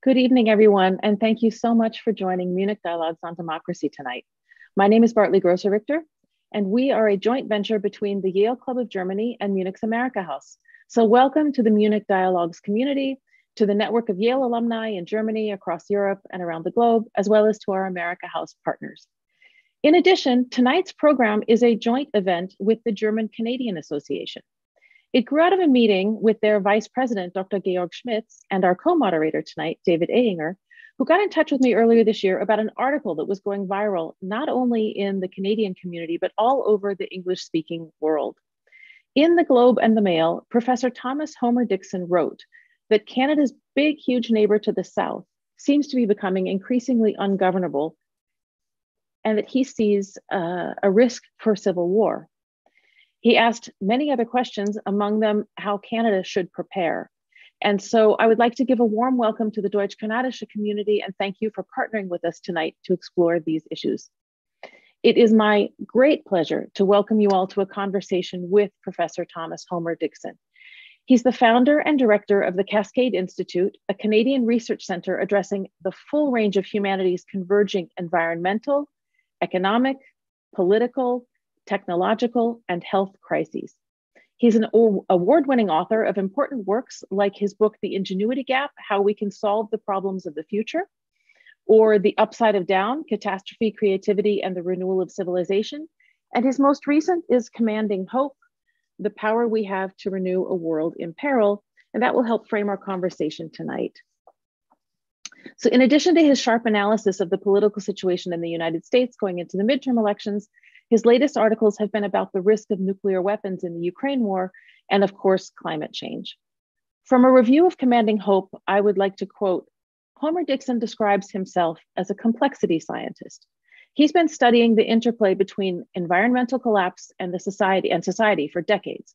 Good evening, everyone, and thank you so much for joining Munich Dialogues on Democracy tonight. My name is Bartley Grosser Richter, and we are a joint venture between the Yale Club of Germany and Munich's America House. So welcome to the Munich Dialogues community, to the network of Yale alumni in Germany, across Europe, and around the globe, as well as to our America House partners. In addition, tonight's program is a joint event with the German Canadian Association. It grew out of a meeting with their vice president, Dr. Georg Schmitz, and our co moderator tonight, David Ehinger, who got in touch with me earlier this year about an article that was going viral, not only in the Canadian community, but all over the English speaking world. In the Globe and the Mail, Professor Thomas Homer Dixon wrote that Canada's big, huge neighbor to the south seems to be becoming increasingly ungovernable and that he sees uh, a risk for civil war. He asked many other questions, among them how Canada should prepare. And so I would like to give a warm welcome to the Deutsch Kanadische community and thank you for partnering with us tonight to explore these issues. It is my great pleasure to welcome you all to a conversation with Professor Thomas Homer Dixon. He's the founder and director of the Cascade Institute, a Canadian research center addressing the full range of humanities converging environmental, economic, political, technological, and health crises. He's an award winning author of important works like his book, The Ingenuity Gap How We Can Solve the Problems of the Future, or The Upside of Down Catastrophe, Creativity, and the Renewal of Civilization. And his most recent is Commanding Hope The Power We Have to Renew a World in Peril. And that will help frame our conversation tonight. So, in addition to his sharp analysis of the political situation in the United States going into the midterm elections, his latest articles have been about the risk of nuclear weapons in the Ukraine war and, of course, climate change. From a review of Commanding Hope, I would like to quote Homer Dixon describes himself as a complexity scientist. He's been studying the interplay between environmental collapse and the society and society for decades,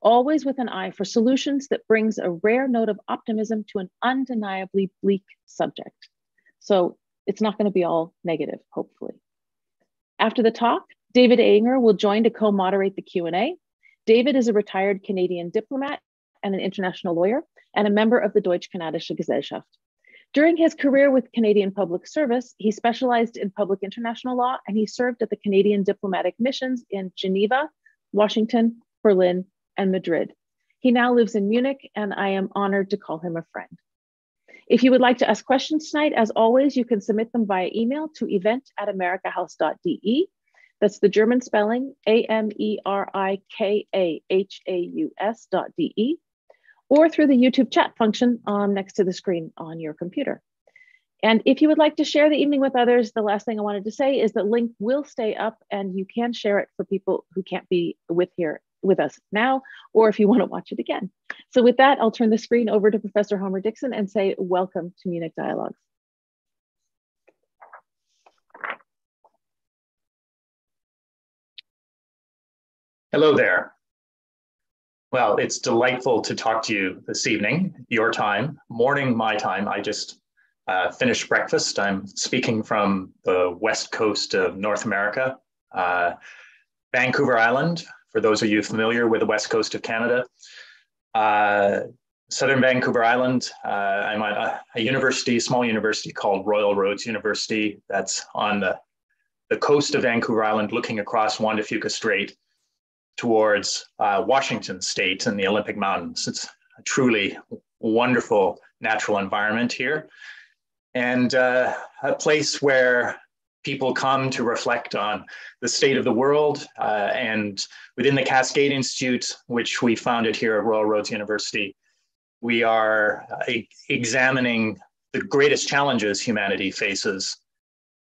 always with an eye for solutions that brings a rare note of optimism to an undeniably bleak subject. So it's not going to be all negative, hopefully. After the talk, David Ehinger will join to co-moderate the Q&A. David is a retired Canadian diplomat and an international lawyer and a member of the Deutsch Kanadische Gesellschaft. During his career with Canadian Public Service, he specialized in public international law and he served at the Canadian diplomatic missions in Geneva, Washington, Berlin, and Madrid. He now lives in Munich and I am honored to call him a friend. If you would like to ask questions tonight, as always, you can submit them via email to event at amerikahaus.de that's the German spelling, A-M-E-R-I-K-A-H-A-U-S dot D-E, or through the YouTube chat function um, next to the screen on your computer. And if you would like to share the evening with others, the last thing I wanted to say is that link will stay up and you can share it for people who can't be with here with us now, or if you want to watch it again. So with that, I'll turn the screen over to Professor Homer Dixon and say welcome to Munich Dialogues. Hello there. Well, it's delightful to talk to you this evening, your time, morning, my time. I just uh, finished breakfast. I'm speaking from the west coast of North America, uh, Vancouver Island, for those of you familiar with the west coast of Canada. Uh, Southern Vancouver Island, uh, I'm at a, a university, small university called Royal Roads University that's on the, the coast of Vancouver Island looking across Juan de Fuca Strait towards uh, Washington State and the Olympic Mountains. It's a truly wonderful natural environment here and uh, a place where people come to reflect on the state of the world. Uh, and within the Cascade Institute, which we founded here at Royal Roads University, we are uh, examining the greatest challenges humanity faces,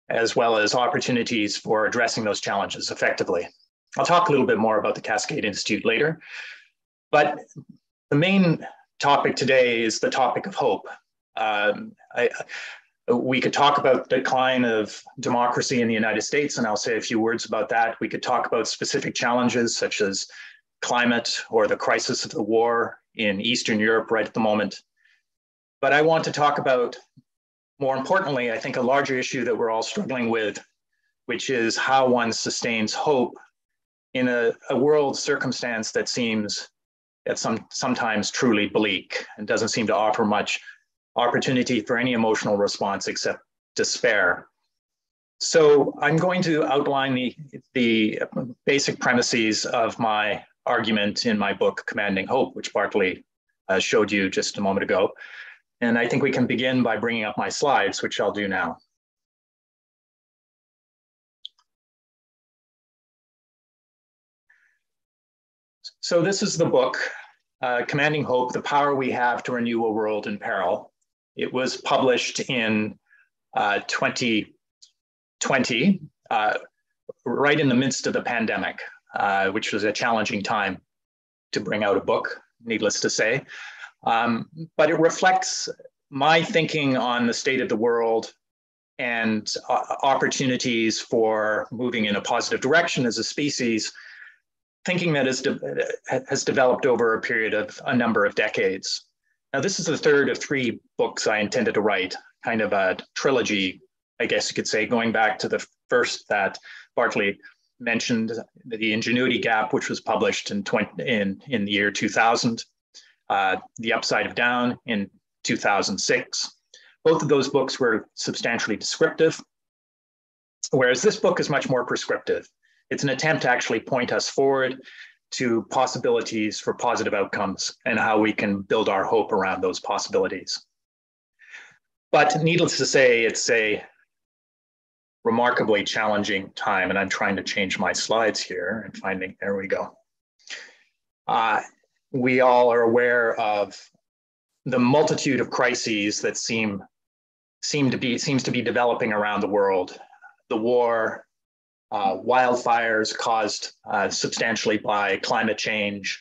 as well as opportunities for addressing those challenges effectively. I'll talk a little bit more about the Cascade Institute later. But the main topic today is the topic of hope. Um, I, we could talk about the decline of democracy in the United States, and I'll say a few words about that. We could talk about specific challenges such as climate or the crisis of the war in Eastern Europe right at the moment. But I want to talk about, more importantly, I think a larger issue that we're all struggling with, which is how one sustains hope in a, a world circumstance that seems at some sometimes truly bleak and doesn't seem to offer much opportunity for any emotional response except despair. So I'm going to outline the, the basic premises of my argument in my book, Commanding Hope, which Bartley uh, showed you just a moment ago. And I think we can begin by bringing up my slides, which I'll do now. So this is the book, uh, Commanding Hope, The Power We Have to Renew a World in Peril. It was published in uh, 2020, uh, right in the midst of the pandemic, uh, which was a challenging time to bring out a book, needless to say. Um, but it reflects my thinking on the state of the world and uh, opportunities for moving in a positive direction as a species thinking that has, de has developed over a period of a number of decades. Now, this is the third of three books I intended to write, kind of a trilogy, I guess you could say, going back to the first that Bartley mentioned, The Ingenuity Gap, which was published in, 20, in, in the year 2000, uh, The Upside of Down in 2006. Both of those books were substantially descriptive, whereas this book is much more prescriptive. It's an attempt to actually point us forward to possibilities for positive outcomes and how we can build our hope around those possibilities. But needless to say, it's a remarkably challenging time, and I'm trying to change my slides here and finding, there we go. Uh, we all are aware of the multitude of crises that seem seem to be seems to be developing around the world. The war, uh, wildfires caused uh, substantially by climate change.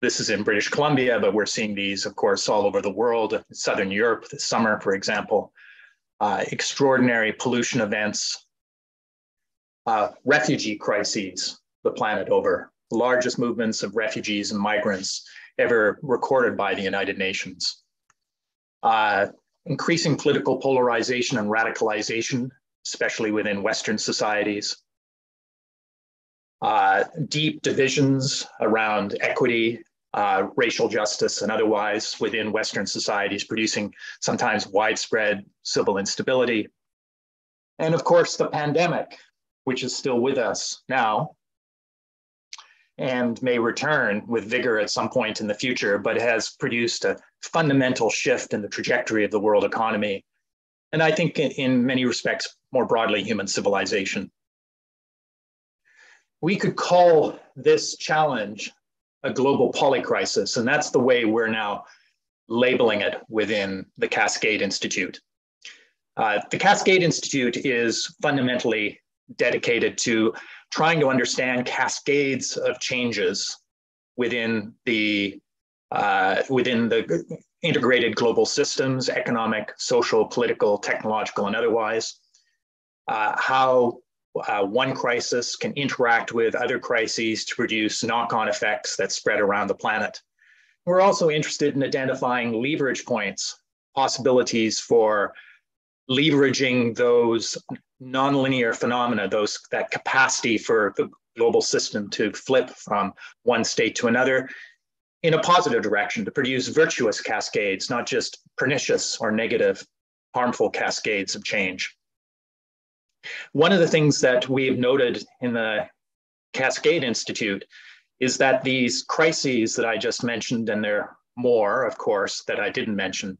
This is in British Columbia, but we're seeing these, of course, all over the world, Southern Europe this summer, for example. Uh, extraordinary pollution events, uh, refugee crises the planet over, the largest movements of refugees and migrants ever recorded by the United Nations. Uh, increasing political polarization and radicalization, especially within Western societies uh, deep divisions around equity, uh, racial justice, and otherwise within Western societies, producing sometimes widespread civil instability. And of course, the pandemic, which is still with us now and may return with vigor at some point in the future, but has produced a fundamental shift in the trajectory of the world economy. And I think in, in many respects, more broadly, human civilization we could call this challenge a global polycrisis, and that's the way we're now labeling it within the Cascade Institute. Uh, the Cascade Institute is fundamentally dedicated to trying to understand cascades of changes within the uh, within the integrated global systems, economic, social, political, technological, and otherwise. Uh, how uh, one crisis can interact with other crises to produce knock-on effects that spread around the planet. We're also interested in identifying leverage points, possibilities for leveraging those nonlinear phenomena, those that capacity for the global system to flip from one state to another in a positive direction to produce virtuous cascades, not just pernicious or negative, harmful cascades of change. One of the things that we've noted in the Cascade Institute is that these crises that I just mentioned, and there are more, of course, that I didn't mention,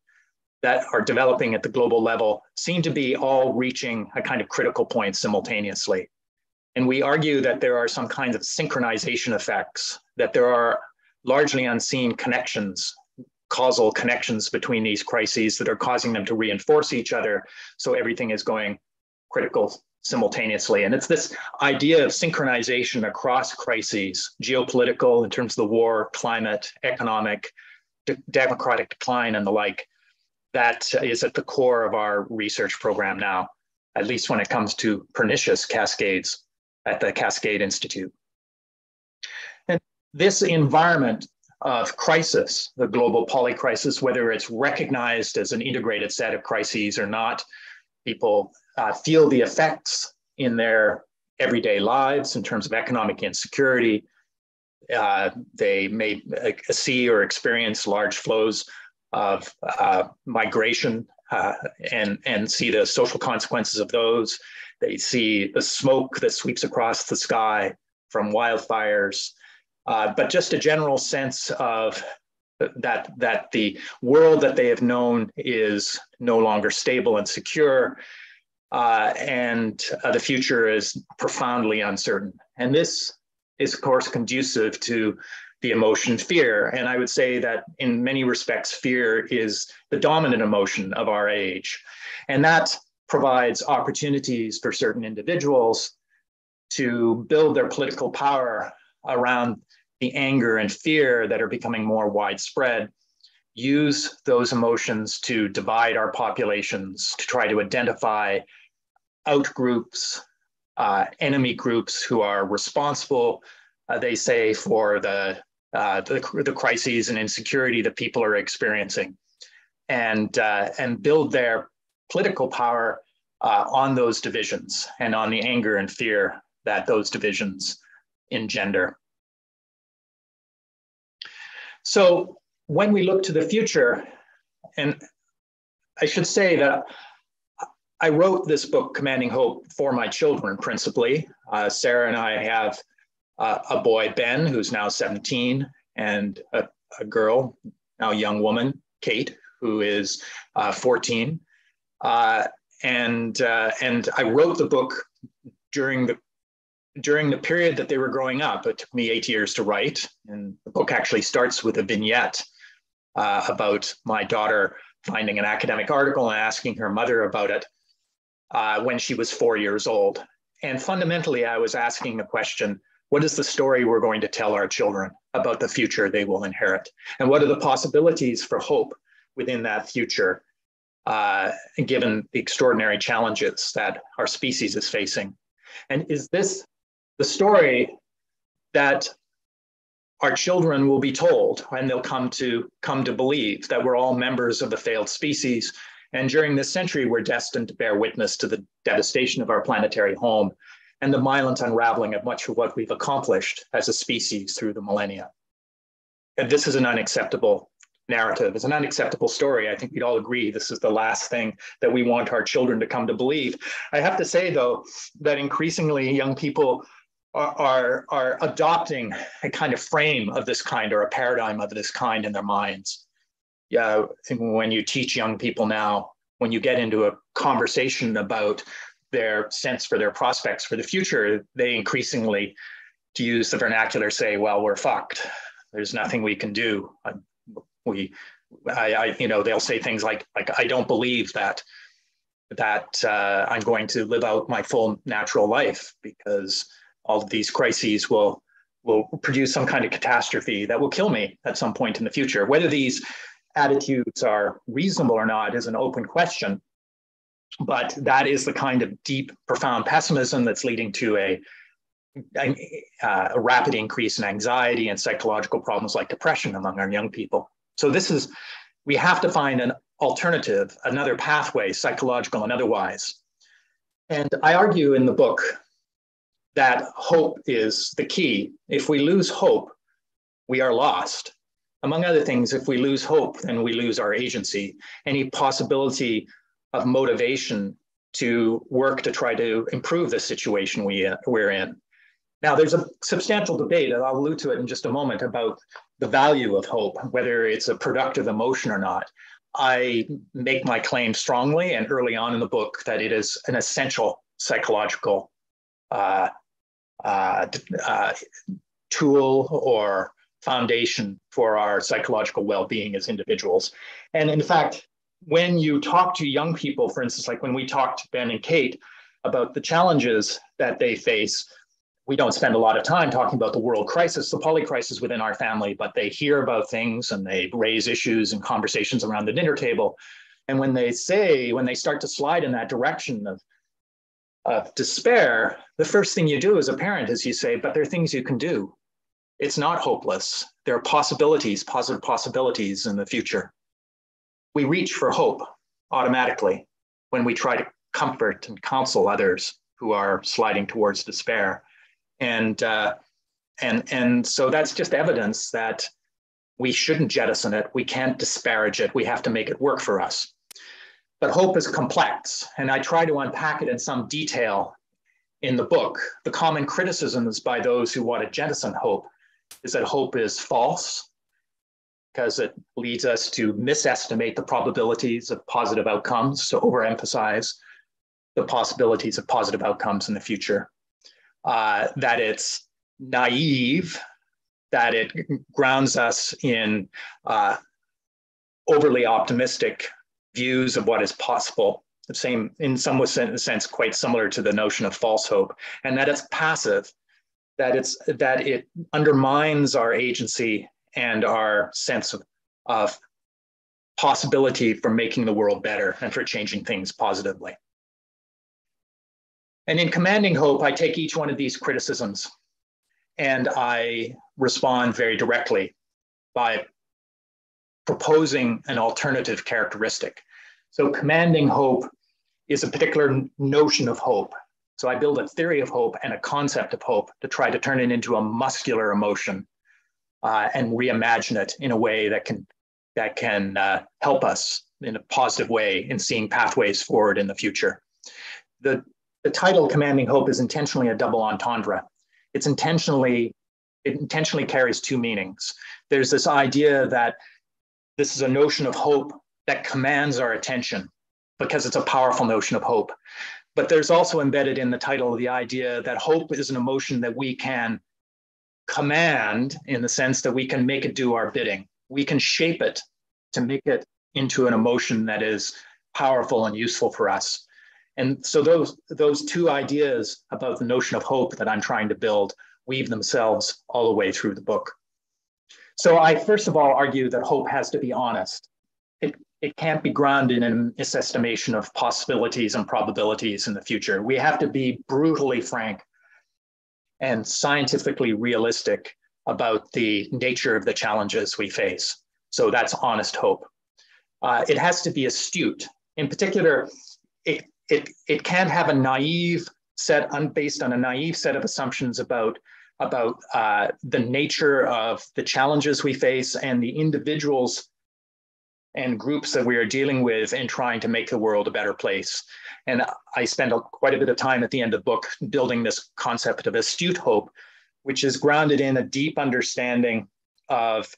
that are developing at the global level seem to be all reaching a kind of critical point simultaneously. And we argue that there are some kinds of synchronization effects, that there are largely unseen connections, causal connections between these crises that are causing them to reinforce each other. So everything is going critical simultaneously. And it's this idea of synchronization across crises, geopolitical in terms of the war, climate, economic, de democratic decline, and the like, that is at the core of our research program now, at least when it comes to pernicious cascades at the Cascade Institute. And this environment of crisis, the global polycrisis, whether it's recognized as an integrated set of crises or not, people uh, feel the effects in their everyday lives in terms of economic insecurity. Uh, they may see or experience large flows of uh, migration uh, and, and see the social consequences of those. They see the smoke that sweeps across the sky from wildfires, uh, but just a general sense of that, that the world that they have known is no longer stable and secure, uh, and uh, the future is profoundly uncertain. And this is, of course, conducive to the emotion fear. And I would say that in many respects, fear is the dominant emotion of our age. And that provides opportunities for certain individuals to build their political power around the anger and fear that are becoming more widespread, use those emotions to divide our populations, to try to identify out groups, uh, enemy groups who are responsible, uh, they say, for the uh, the, the crises and insecurity that people are experiencing and, uh, and build their political power uh, on those divisions and on the anger and fear that those divisions engender. So when we look to the future, and I should say that I wrote this book, Commanding Hope, for my children principally. Uh, Sarah and I have uh, a boy, Ben, who's now 17, and a, a, girl, now a young woman, Kate, who is uh, 14. Uh, and, uh, and I wrote the book during the, during the period that they were growing up. It took me eight years to write. And the book actually starts with a vignette uh, about my daughter finding an academic article and asking her mother about it uh, when she was four years old. And fundamentally, I was asking the question what is the story we're going to tell our children about the future they will inherit? And what are the possibilities for hope within that future, uh, given the extraordinary challenges that our species is facing? And is this the story that our children will be told and they'll come to come to believe that we're all members of the failed species and during this century we're destined to bear witness to the devastation of our planetary home and the violent unraveling of much of what we've accomplished as a species through the millennia. And this is an unacceptable narrative. It's an unacceptable story. I think we'd all agree this is the last thing that we want our children to come to believe. I have to say, though, that increasingly young people are, are, are adopting a kind of frame of this kind or a paradigm of this kind in their minds. Yeah, when you teach young people now, when you get into a conversation about their sense for their prospects for the future, they increasingly, to use the vernacular, say, "Well, we're fucked. There's nothing we can do." We, I, I you know, they'll say things like, "Like I don't believe that." that uh, I'm going to live out my full natural life because all of these crises will will produce some kind of catastrophe that will kill me at some point in the future. Whether these attitudes are reasonable or not is an open question. But that is the kind of deep, profound pessimism that's leading to a, a, a rapid increase in anxiety and psychological problems like depression among our young people. So this is, we have to find an alternative, another pathway, psychological and otherwise. And I argue in the book that hope is the key. If we lose hope, we are lost. Among other things, if we lose hope, then we lose our agency. Any possibility of motivation to work to try to improve the situation we, we're in. Now, there's a substantial debate, and I'll allude to it in just a moment, about the value of hope, whether it's a productive emotion or not. I make my claim strongly and early on in the book that it is an essential psychological uh, uh, uh, tool or foundation for our psychological well being as individuals. And in fact, when you talk to young people, for instance, like when we talked to Ben and Kate about the challenges that they face, we don't spend a lot of time talking about the world crisis, the poly crisis within our family, but they hear about things and they raise issues and conversations around the dinner table. And when they say, when they start to slide in that direction of, of despair, the first thing you do as a parent is you say, but there are things you can do. It's not hopeless. There are possibilities, positive possibilities in the future we reach for hope automatically when we try to comfort and counsel others who are sliding towards despair. And, uh, and, and so that's just evidence that We shouldn't jettison it. We can't disparage it. We have to make it work for us. But hope is complex, and I try to unpack it in some detail in the book. The common criticisms by those who want to jettison hope is that hope is false because it leads us to misestimate the probabilities of positive outcomes, so overemphasize the possibilities of positive outcomes in the future. Uh, that it's naive, that it grounds us in uh, overly optimistic views of what is possible. The same, in some sense, quite similar to the notion of false hope, and that it's passive, that it's that it undermines our agency and our sense of, of possibility for making the world better and for changing things positively. And in commanding hope, I take each one of these criticisms and I respond very directly by proposing an alternative characteristic. So, commanding hope is a particular notion of hope. So, I build a theory of hope and a concept of hope to try to turn it into a muscular emotion uh, and reimagine it in a way that can that can uh, help us in a positive way in seeing pathways forward in the future. The, the title Commanding Hope is intentionally a double entendre. It's intentionally, it intentionally carries two meanings. There's this idea that this is a notion of hope that commands our attention because it's a powerful notion of hope. But there's also embedded in the title of the idea that hope is an emotion that we can command in the sense that we can make it do our bidding. We can shape it to make it into an emotion that is powerful and useful for us. And so those, those two ideas about the notion of hope that I'm trying to build weave themselves all the way through the book. So I first of all argue that hope has to be honest. It, can't be grounded in a misestimation of possibilities and probabilities in the future. We have to be brutally frank and scientifically realistic about the nature of the challenges we face. So that's honest hope. Uh, it has to be astute. In particular, it, it, it can't have a naive set, based on a naive set of assumptions about, about uh, the nature of the challenges we face and the individuals and groups that we are dealing with in trying to make the world a better place. And I spend a, quite a bit of time at the end of the book building this concept of astute hope, which is grounded in a deep understanding of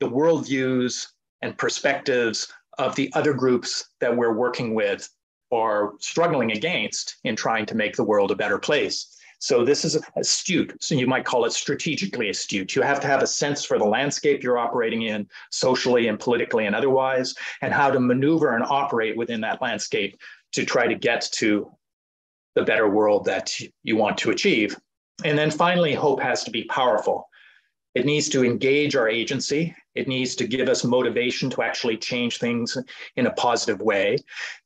the worldviews and perspectives of the other groups that we're working with or struggling against in trying to make the world a better place. So this is astute. So you might call it strategically astute. You have to have a sense for the landscape you're operating in, socially and politically and otherwise, and how to maneuver and operate within that landscape to try to get to the better world that you want to achieve. And then finally, hope has to be powerful. It needs to engage our agency. It needs to give us motivation to actually change things in a positive way.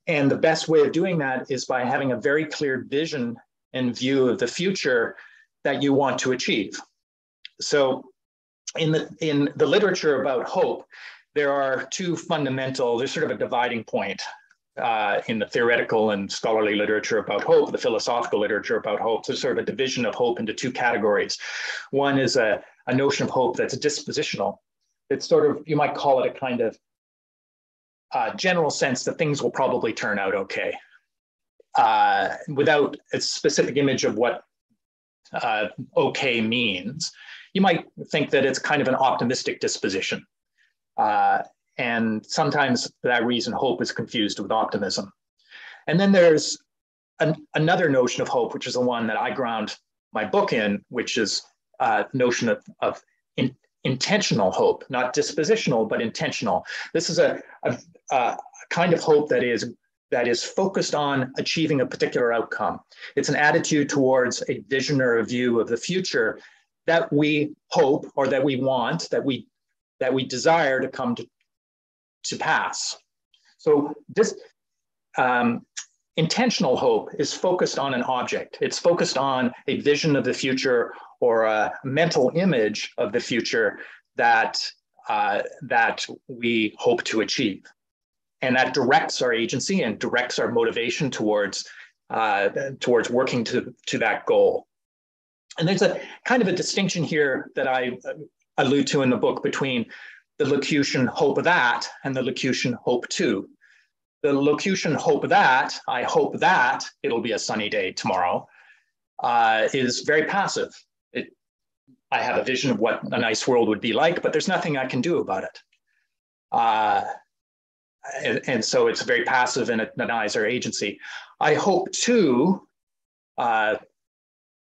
And the best way of doing that is by having a very clear vision and view of the future that you want to achieve. So in the in the literature about hope, there are two fundamental, there's sort of a dividing point uh, in the theoretical and scholarly literature about hope, the philosophical literature about hope. There's sort of a division of hope into two categories. One is a, a notion of hope that's dispositional. It's sort of, you might call it a kind of uh, general sense that things will probably turn out okay uh, without a specific image of what uh, okay means, you might think that it's kind of an optimistic disposition. Uh, and sometimes for that reason, hope is confused with optimism. And then there's an, another notion of hope, which is the one that I ground my book in, which is uh, notion of, of in, intentional hope, not dispositional, but intentional. This is a, a, a kind of hope that is that is focused on achieving a particular outcome. It's an attitude towards a vision or a view of the future that we hope or that we want, that we that we desire to come to, to pass. So this um, intentional hope is focused on an object. It's focused on a vision of the future or a mental image of the future that uh, that we hope to achieve and that directs our agency and directs our motivation towards uh, towards working to, to that goal. And there's a kind of a distinction here that I uh, allude to in the book between the locution hope that and the locution hope to. The locution hope that, I hope that it'll be a sunny day tomorrow, uh, is very passive. It, I have a vision of what a nice world would be like, but there's nothing I can do about it. Uh, and, and, so it's very passive and it denies our agency. I hope to uh,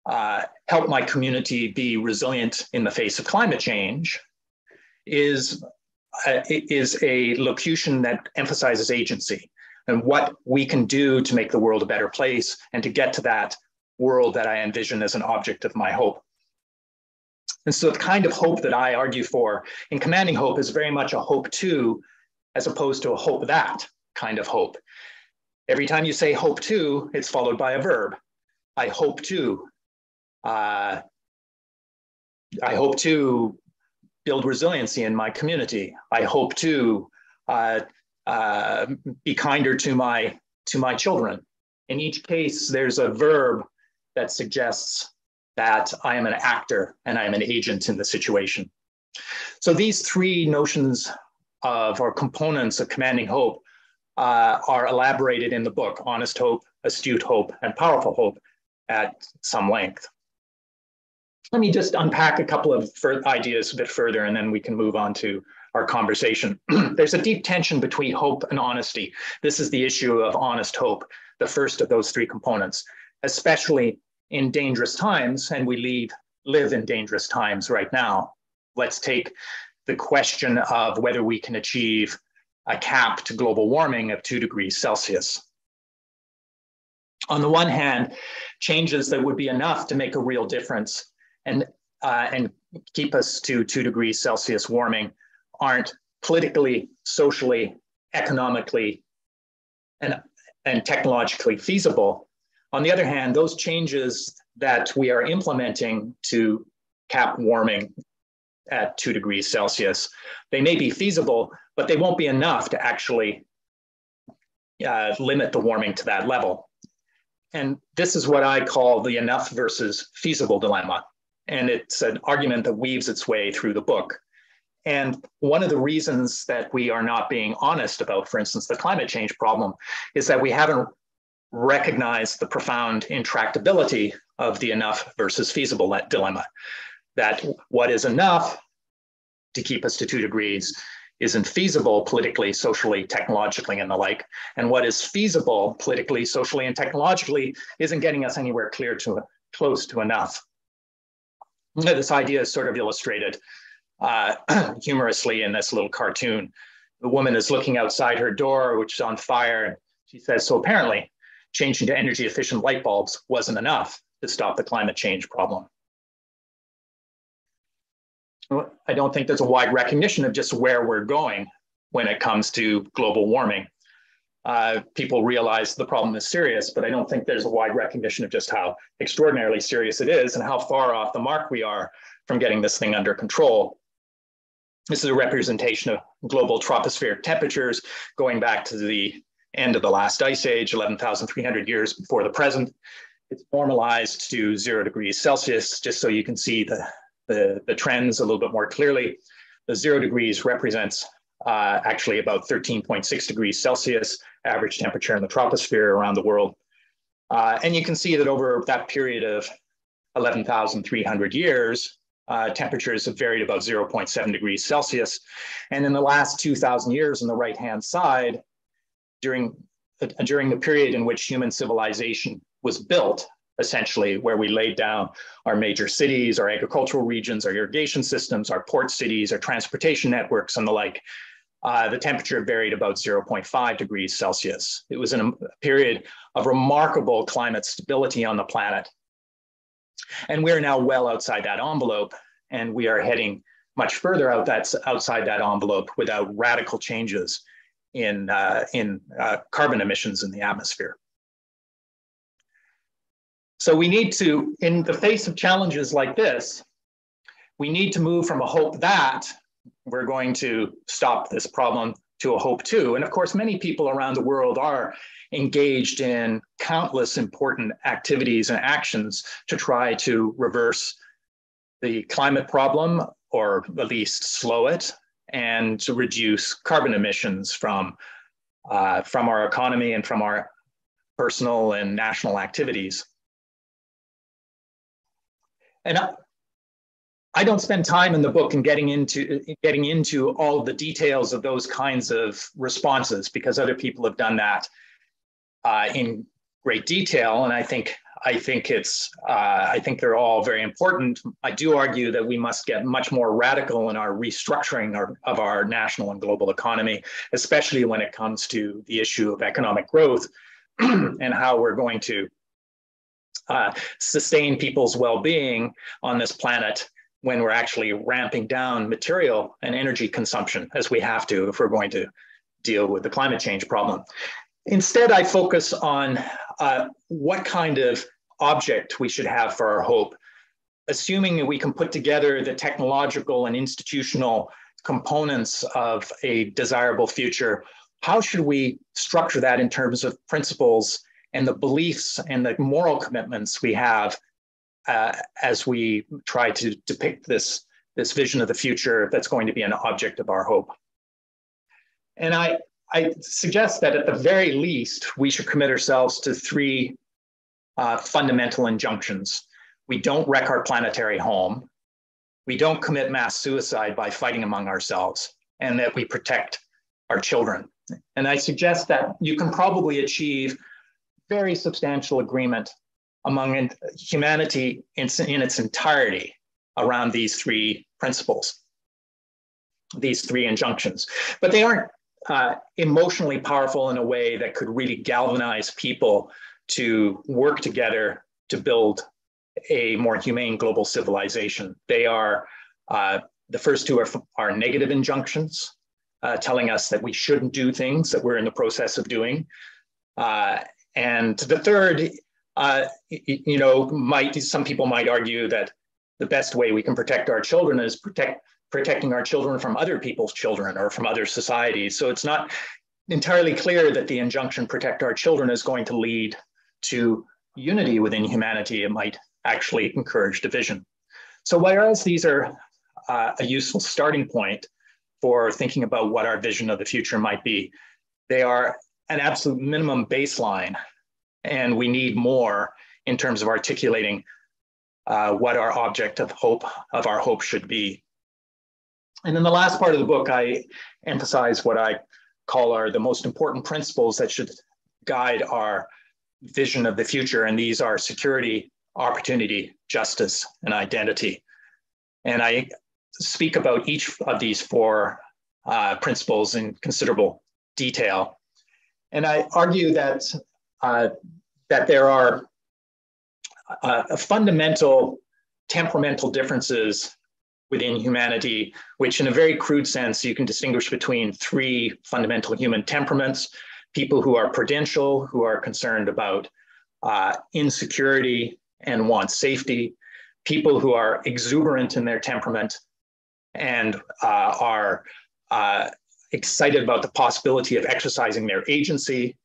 uh, help my community be resilient in the face of climate change is, uh, is a locution that emphasizes agency and what we can do to make the world a better place and to get to that world that I envision as an object of my hope. And so the kind of hope that I argue for in commanding hope is very much a hope to, as opposed to a hope that kind of hope. Every time you say hope to, it's followed by a verb. I hope to. Uh, I hope to build resiliency in my community. I hope to uh, uh, be kinder to my to my children. In each case, there's a verb that suggests that I am an actor and I am an agent in the situation. So these three notions of or components of commanding hope uh, are elaborated in the book, Honest Hope, Astute Hope, and Powerful Hope at some length. Let me just unpack a couple of ideas a bit further and then we can move on to our conversation. There's a deep tension between hope and honesty. This is the issue of honest hope, the first of those three components especially in dangerous times, and we leave, live in dangerous times right now. Let's take the question of whether we can achieve a cap to global warming of two degrees Celsius. On the one hand, changes that would be enough to make a real difference and, uh, and keep us to two degrees Celsius warming aren't politically, socially, economically, and, and technologically feasible. On the other hand, those changes that we are implementing to cap warming at two degrees Celsius, they may be feasible, but they won't be enough to actually uh, limit the warming to that level. And this is what I call the enough versus feasible dilemma. And it's an argument that weaves its way through the book. And one of the reasons that we are not being honest about, for instance, the climate change problem, is that we haven't recognized the profound intractability of the enough versus feasible dilemma. That what is enough to keep us to two degrees isn't feasible politically, socially, technologically, and the like. And what is feasible politically, socially, and technologically isn't getting us anywhere clear to close to enough. This idea is sort of illustrated uh, humorously in this little cartoon. The woman is looking outside her door, which is on fire. And she says, So apparently, changing to energy efficient light bulbs wasn't enough to stop the climate change problem. I don't think there's a wide recognition of just where we're going when it comes to global warming. Uh, people realize the problem is serious, but I don't think there's a wide recognition of just how extraordinarily serious it is and how far off the mark we are from getting this thing under control. This is a representation of global tropospheric temperatures going back to the end of the last ice age, 11,300 years before the present. It's normalized to zero degrees Celsius, just so you can see the, the, the trends a little bit more clearly. The zero degrees represents uh, actually about 13.6 degrees Celsius average temperature in the troposphere around the world. Uh, and you can see that over that period of 11,300 years, uh, temperatures have varied about 0.7 degrees Celsius. And in the last 2,000 years on the right-hand side, during, during the period in which human civilization was built, essentially, where we laid down our major cities, our agricultural regions, our irrigation systems, our port cities, our transportation networks, and the like. Uh, the temperature varied about 0.5 degrees Celsius. It was in a period of remarkable climate stability on the planet. And we're now well outside that envelope, and we are heading much further out that, outside that envelope without radical changes in, uh, in uh, carbon emissions in the atmosphere. So we need to, in the face of challenges like this, we need to move from a hope that we're going to stop this problem to a hope to. And of course, many people around the world are engaged in countless important activities and actions to try to reverse the climate problem or at least slow it and to reduce carbon emissions from, uh, from our economy and from our personal and national activities. And I, I don't spend time in the book in getting into getting into all the details of those kinds of responses because other people have done that uh, in great detail, and I think I think it's uh, I think they're all very important. I do argue that we must get much more radical in our restructuring our, of our national and global economy, especially when it comes to the issue of economic growth and how we're going to uh, sustain people's well-being on this planet when we're actually ramping down material and energy consumption as we have to if we're going to deal with the climate change problem. Instead, I focus on uh, what kind of object we should have for our hope, assuming that we can put together the technological and institutional components of a desirable future. How should we structure that in terms of principles and the beliefs and the moral commitments we have uh, as we try to depict this, this vision of the future that's going to be an object of our hope. And I, I suggest that at the very least, we should commit ourselves to three uh, fundamental injunctions. We don't wreck our planetary home. We don't commit mass suicide by fighting among ourselves, and that we protect our children. And I suggest that you can probably achieve very substantial agreement among humanity in, in its entirety around these three principles, these three injunctions. But they aren't uh, emotionally powerful in a way that could really galvanize people to work together to build a more humane global civilization. They are, uh, the first two are, are negative injunctions, uh, telling us that we shouldn't do things that we're in the process of doing. And the third uh, you know, might some people might argue that the best way we can protect our children is protect protecting our children from other people's children or from other societies. So it's not entirely clear that the injunction protect our children is going to lead to unity within humanity. It might actually encourage division. So whereas these are uh, a useful starting point for thinking about what our vision of the future might be, they are an absolute minimum baseline and we need more in terms of articulating uh, what our object of hope of our hope should be. And in the last part of the book, I emphasize what I call are the most important principles that should guide our vision of the future. And these are security, opportunity, justice, and identity. And I speak about each of these four uh, principles in considerable detail. And I argue that uh, that there are uh, fundamental temperamental differences within humanity, which in a very crude sense, you can distinguish between three fundamental human temperaments, people who are prudential, who are concerned about uh, insecurity and want safety, people who are exuberant in their temperament and uh, are uh, excited about the possibility of exercising their agency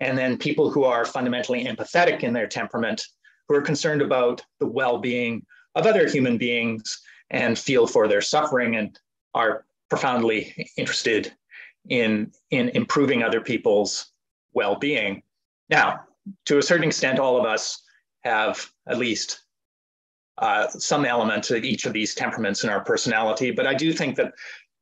and then people who are fundamentally empathetic in their temperament, who are concerned about the well being of other human beings and feel for their suffering and are profoundly interested in, in improving other people's well being. Now, to a certain extent, all of us have at least uh, some element of each of these temperaments in our personality, but I do think that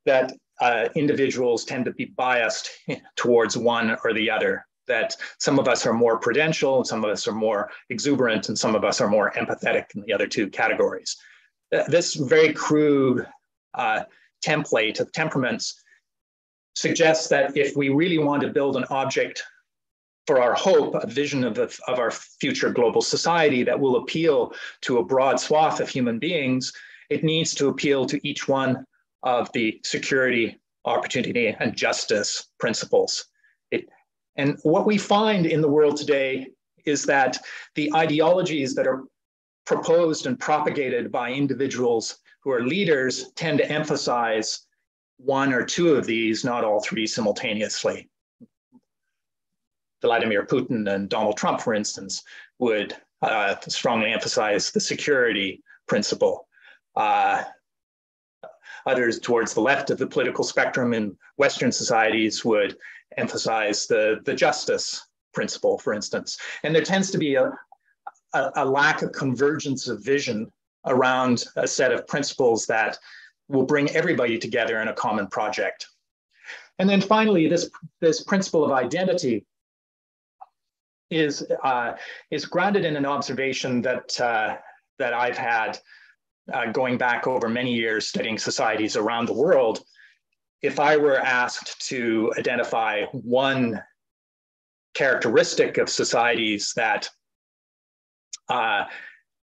that uh, individuals tend to be biased towards one or the other that some of us are more prudential, some of us are more exuberant, and some of us are more empathetic in the other two categories. This very crude uh, template of temperaments suggests that if we really want to build an object for our hope, a vision of, the, of our future global society that will appeal to a broad swath of human beings, it needs to appeal to each one of the security, opportunity, and justice principles. It and what we find in the world today is that the ideologies that are proposed and propagated by individuals who are leaders tend to emphasize one or two of these, not all three simultaneously. Vladimir Putin and Donald Trump, for instance, would uh, strongly emphasize the security principle. Uh, Others towards the left of the political spectrum in Western societies would emphasize the, the justice principle, for instance. And there tends to be a, a, a lack of convergence of vision around a set of principles that will bring everybody together in a common project. And then finally, this, this principle of identity is, uh, is grounded in an observation that, uh, that I've had uh, going back over many years studying societies around the world. If I were asked to identify one characteristic of societies that uh,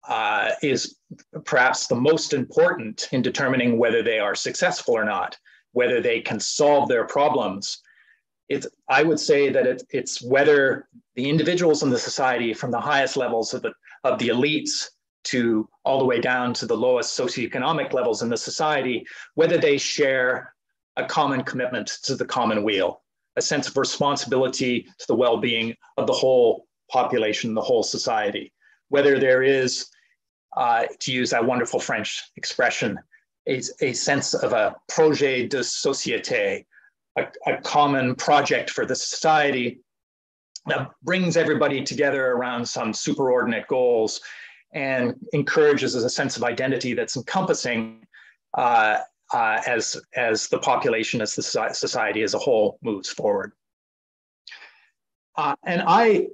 uh, is perhaps the most important in determining whether they are successful or not, whether they can solve their problems. It's, I would say that it, it's whether the individuals in the society, from the highest levels of the, of the elites to all the way down to the lowest socioeconomic levels in the society, whether they share a common commitment to the common weal, a sense of responsibility to the well being of the whole population, the whole society. Whether there is, uh, to use that wonderful French expression, a, a sense of a projet de société, a, a common project for the society that brings everybody together around some superordinate goals and encourages a sense of identity that's encompassing uh, uh, as, as the population, as the society as a whole moves forward. Uh, and I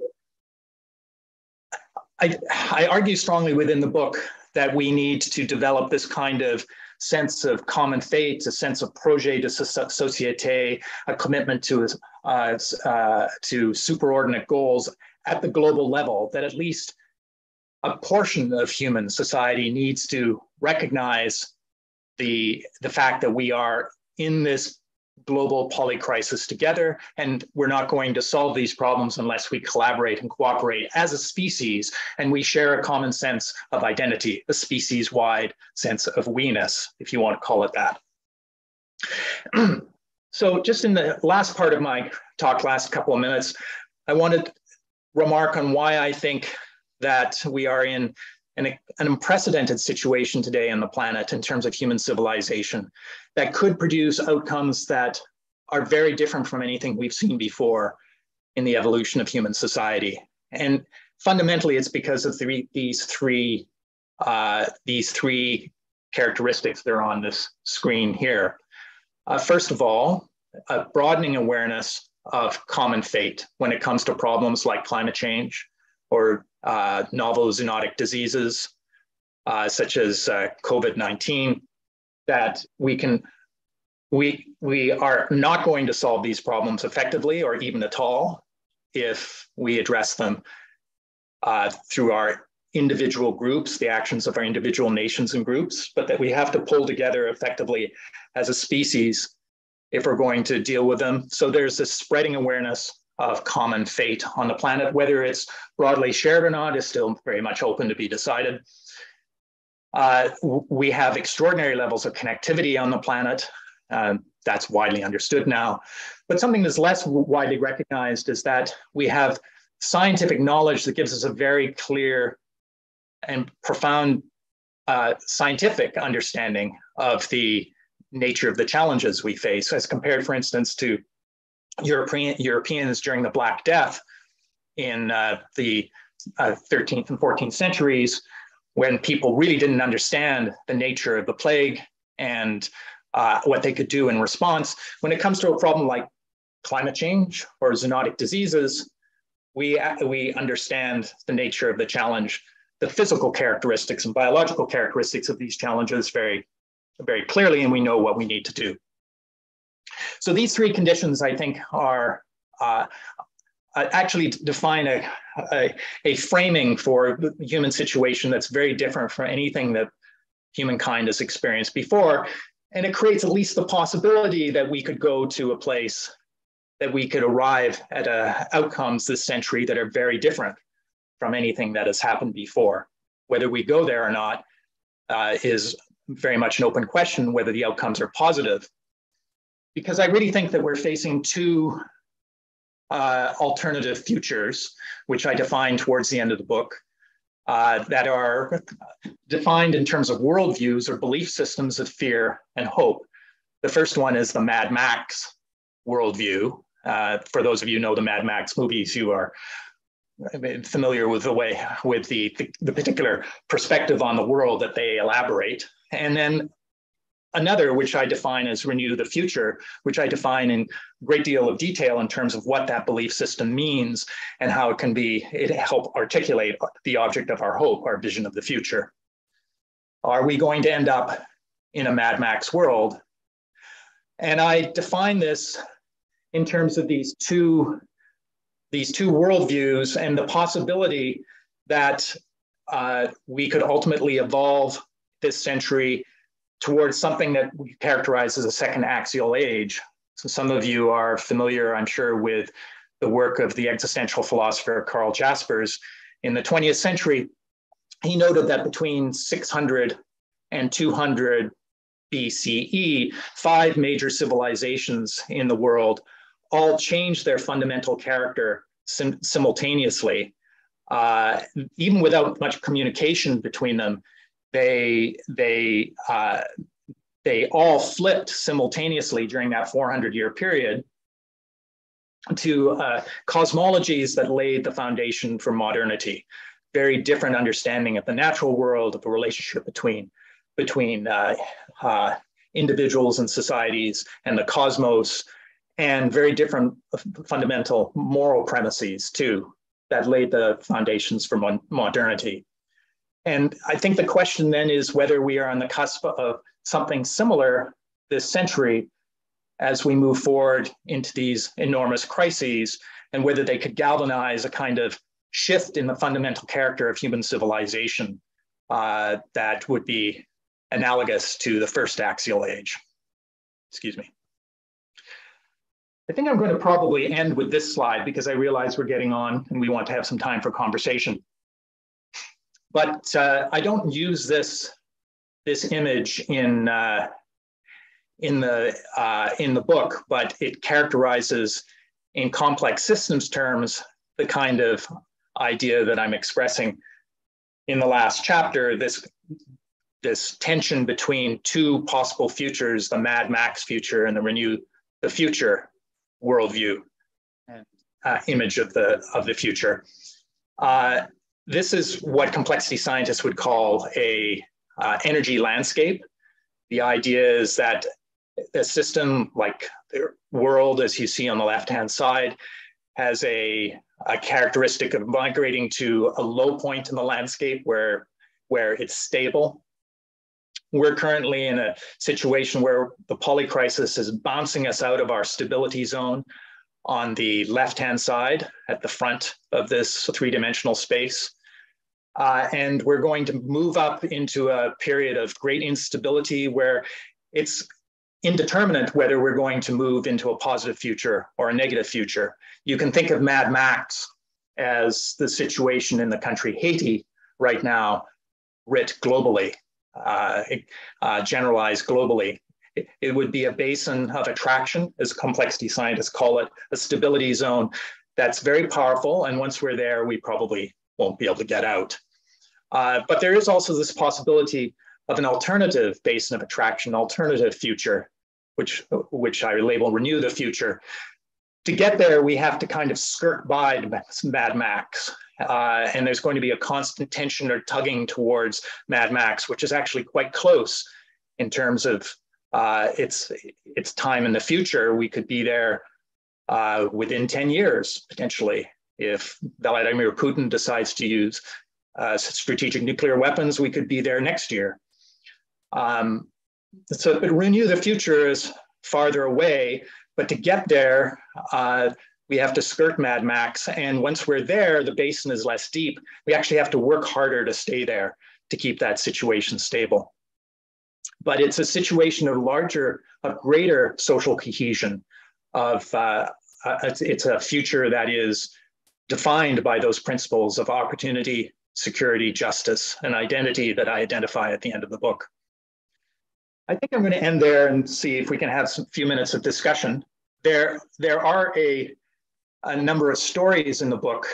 I, I argue strongly within the book that we need to develop this kind of sense of common fate, a sense of projet de société, a commitment to, uh, uh, to superordinate goals at the global level, that at least a portion of human society needs to recognize the, the fact that we are in this global polycrisis together. And we're not going to solve these problems unless we collaborate and cooperate as a species and we share a common sense of identity, a species wide sense of we-ness, if you want to call it that. so just in the last part of my talk, last couple of minutes, I wanted to remark on why I think that we are in an, an unprecedented situation today on the planet in terms of human civilization that could produce outcomes that are very different from anything we've seen before in the evolution of human society. And fundamentally, it's because of the, these three uh, these three characteristics that are on this screen here. Uh, first of all, a broadening awareness of common fate when it comes to problems like climate change or novel zoonotic diseases, uh, such as uh, COVID-19, that we can we we are not going to solve these problems effectively or even at all if we address them uh, through our individual groups, the actions of our individual nations and groups, but that we have to pull together effectively as a species if we're going to deal with them. So there's this spreading awareness of common fate on the planet. Whether it's broadly shared or not is still very much open to be decided. Uh, we have extraordinary levels of connectivity on the planet. Uh, that's widely understood now. But something that's less widely recognized is that we have scientific knowledge that gives us a very clear and profound uh, scientific understanding of the nature of the challenges we face, as compared, for instance, to European, Europeans during the Black Death in uh, the uh, 13th and 14th centuries, when people really didn't understand the nature of the plague and uh, what they could do in response. When it comes to a problem like climate change or zoonotic diseases, we, we understand the nature of the challenge, the physical characteristics and biological characteristics of these challenges very, very clearly, and we know what we need to do. So these three conditions, I think, are uh, actually define a, a, a, framing for the human situation that's very different from anything that humankind has experienced before. And it creates at least the possibility that we could go to a place that we could arrive at uh, outcomes this century that are very different from anything that has happened before. Whether we go there or not uh, is very much an open question, whether the outcomes are positive because I really think that we're facing two uh, alternative futures, which I define towards the end of the book. uh, that are defined in terms of worldviews or belief systems of fear and hope. The first one is the Mad Max worldview. Uh, for those of you know the Mad Max movies, you are familiar with the way, with the, the, the particular perspective on the world that they elaborate. And then another, which I define as renew the future, which I define in great deal of detail in terms of what that belief system means and how it can be, it help articulate the object of our hope, our vision of the future. Are we going to end up in a Mad Max world? And I define this in terms of these two, these two worldviews and the possibility that uh, we could ultimately evolve this century towards something that we characterize as a second axial age. So some of you are familiar, I'm sure, with the work of the existential philosopher Karl Jaspers. In the 20th century, he noted that between 600 and 200 BCE, five major civilizations in the world all changed their fundamental character sim simultaneously. Uh, even without much communication between them, they they uh, they all flipped simultaneously during that 400 year period to uh, cosmologies that laid the foundation for modernity. Very different understanding of the natural world, of the relationship between between uh, uh, individuals and societies and the cosmos, and very different fundamental moral premises too that laid the foundations for modernity. And I think the question then is whether we are on the cusp of something similar this century as we move forward into these enormous crises and whether they could galvanize a kind of shift in the fundamental character of human civilization uh, that would be analogous to the first axial age. Excuse me. I think I'm going to probably end with this slide because I realize we're getting on and we want to have some time for conversation. But uh, I don't use this, this image in, uh, in, the, uh, in the book, but it characterizes in complex systems terms the kind of idea that I'm expressing in the last chapter, this, this tension between two possible futures, the Mad Max future and the Renew the Future worldview uh, image of the, of the future. Uh, this is what complexity scientists would call a uh, energy landscape. The idea is that a system like the world, as you see on the left-hand side, has a, a characteristic of migrating to a low point in the landscape where, where it's stable. We're currently in a situation where the polycrisis is bouncing us out of our stability zone on the left-hand side at the front of this three-dimensional space. Uh, and we're going to move up into a period of great instability where it's indeterminate whether we're going to move into a positive future or a negative future. You can think of Mad Max as the situation in the country Haiti right now, writ globally, uh, uh, generalized globally. It, it would be a basin of attraction, as complexity scientists call it, a stability zone that's very powerful. And once we're there, we probably won't be able to get out. Uh, but there is also this possibility of an alternative basin of attraction, alternative future, which, which I label renew the future. To get there, we have to kind of skirt by Mad Max. Uh, and there's going to be a constant tension or tugging towards Mad Max, which is actually quite close in terms of uh, its, its time in the future. We could be there uh, within 10 years, potentially, if Vladimir Putin decides to use uh, strategic nuclear weapons, we could be there next year. Um, so, renew the future is farther away, but to get there, uh, we have to skirt Mad Max. And once we're there, the basin is less deep. We actually have to work harder to stay there to keep that situation stable. But it's a situation of larger, of greater social cohesion, of uh, uh, it's a future that is defined by those principles of opportunity, security, justice, and identity that I identify at the end of the book. I think I'm going to end there and see if we can have some few minutes of discussion. There, there are a, a number of stories in the book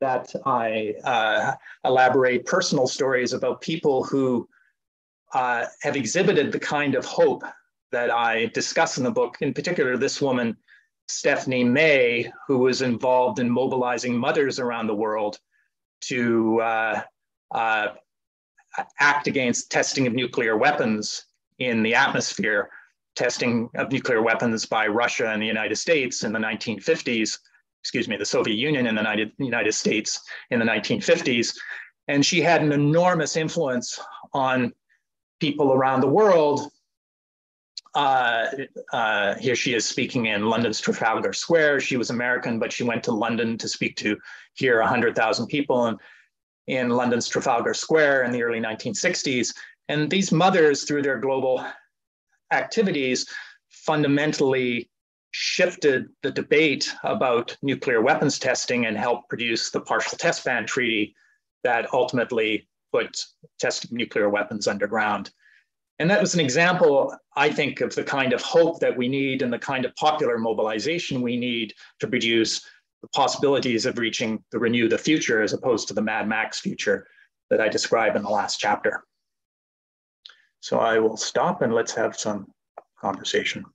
that I uh, elaborate personal stories about people who uh, have exhibited the kind of hope that I discuss in the book. In particular, this woman, Stephanie May, who was involved in mobilizing mothers around the world to uh, uh, act against testing of nuclear weapons in the atmosphere, testing of nuclear weapons by Russia and the United States in the 1950s, excuse me, the Soviet Union and the United, United States in the 1950s. And she had an enormous influence on people around the world. Uh, uh, here she is speaking in London's Trafalgar Square. She was American, but she went to London to speak to here 100,000 people in, in London's Trafalgar Square in the early 1960s. And these mothers, through their global activities, fundamentally shifted the debate about nuclear weapons testing and helped produce the partial test ban treaty that ultimately put test nuclear weapons underground. And that was an example, I think, of the kind of hope that we need and the kind of popular mobilization we need to produce the possibilities of reaching the renew the future as opposed to the Mad Max future that I describe in the last chapter. So I will stop and let's have some conversation.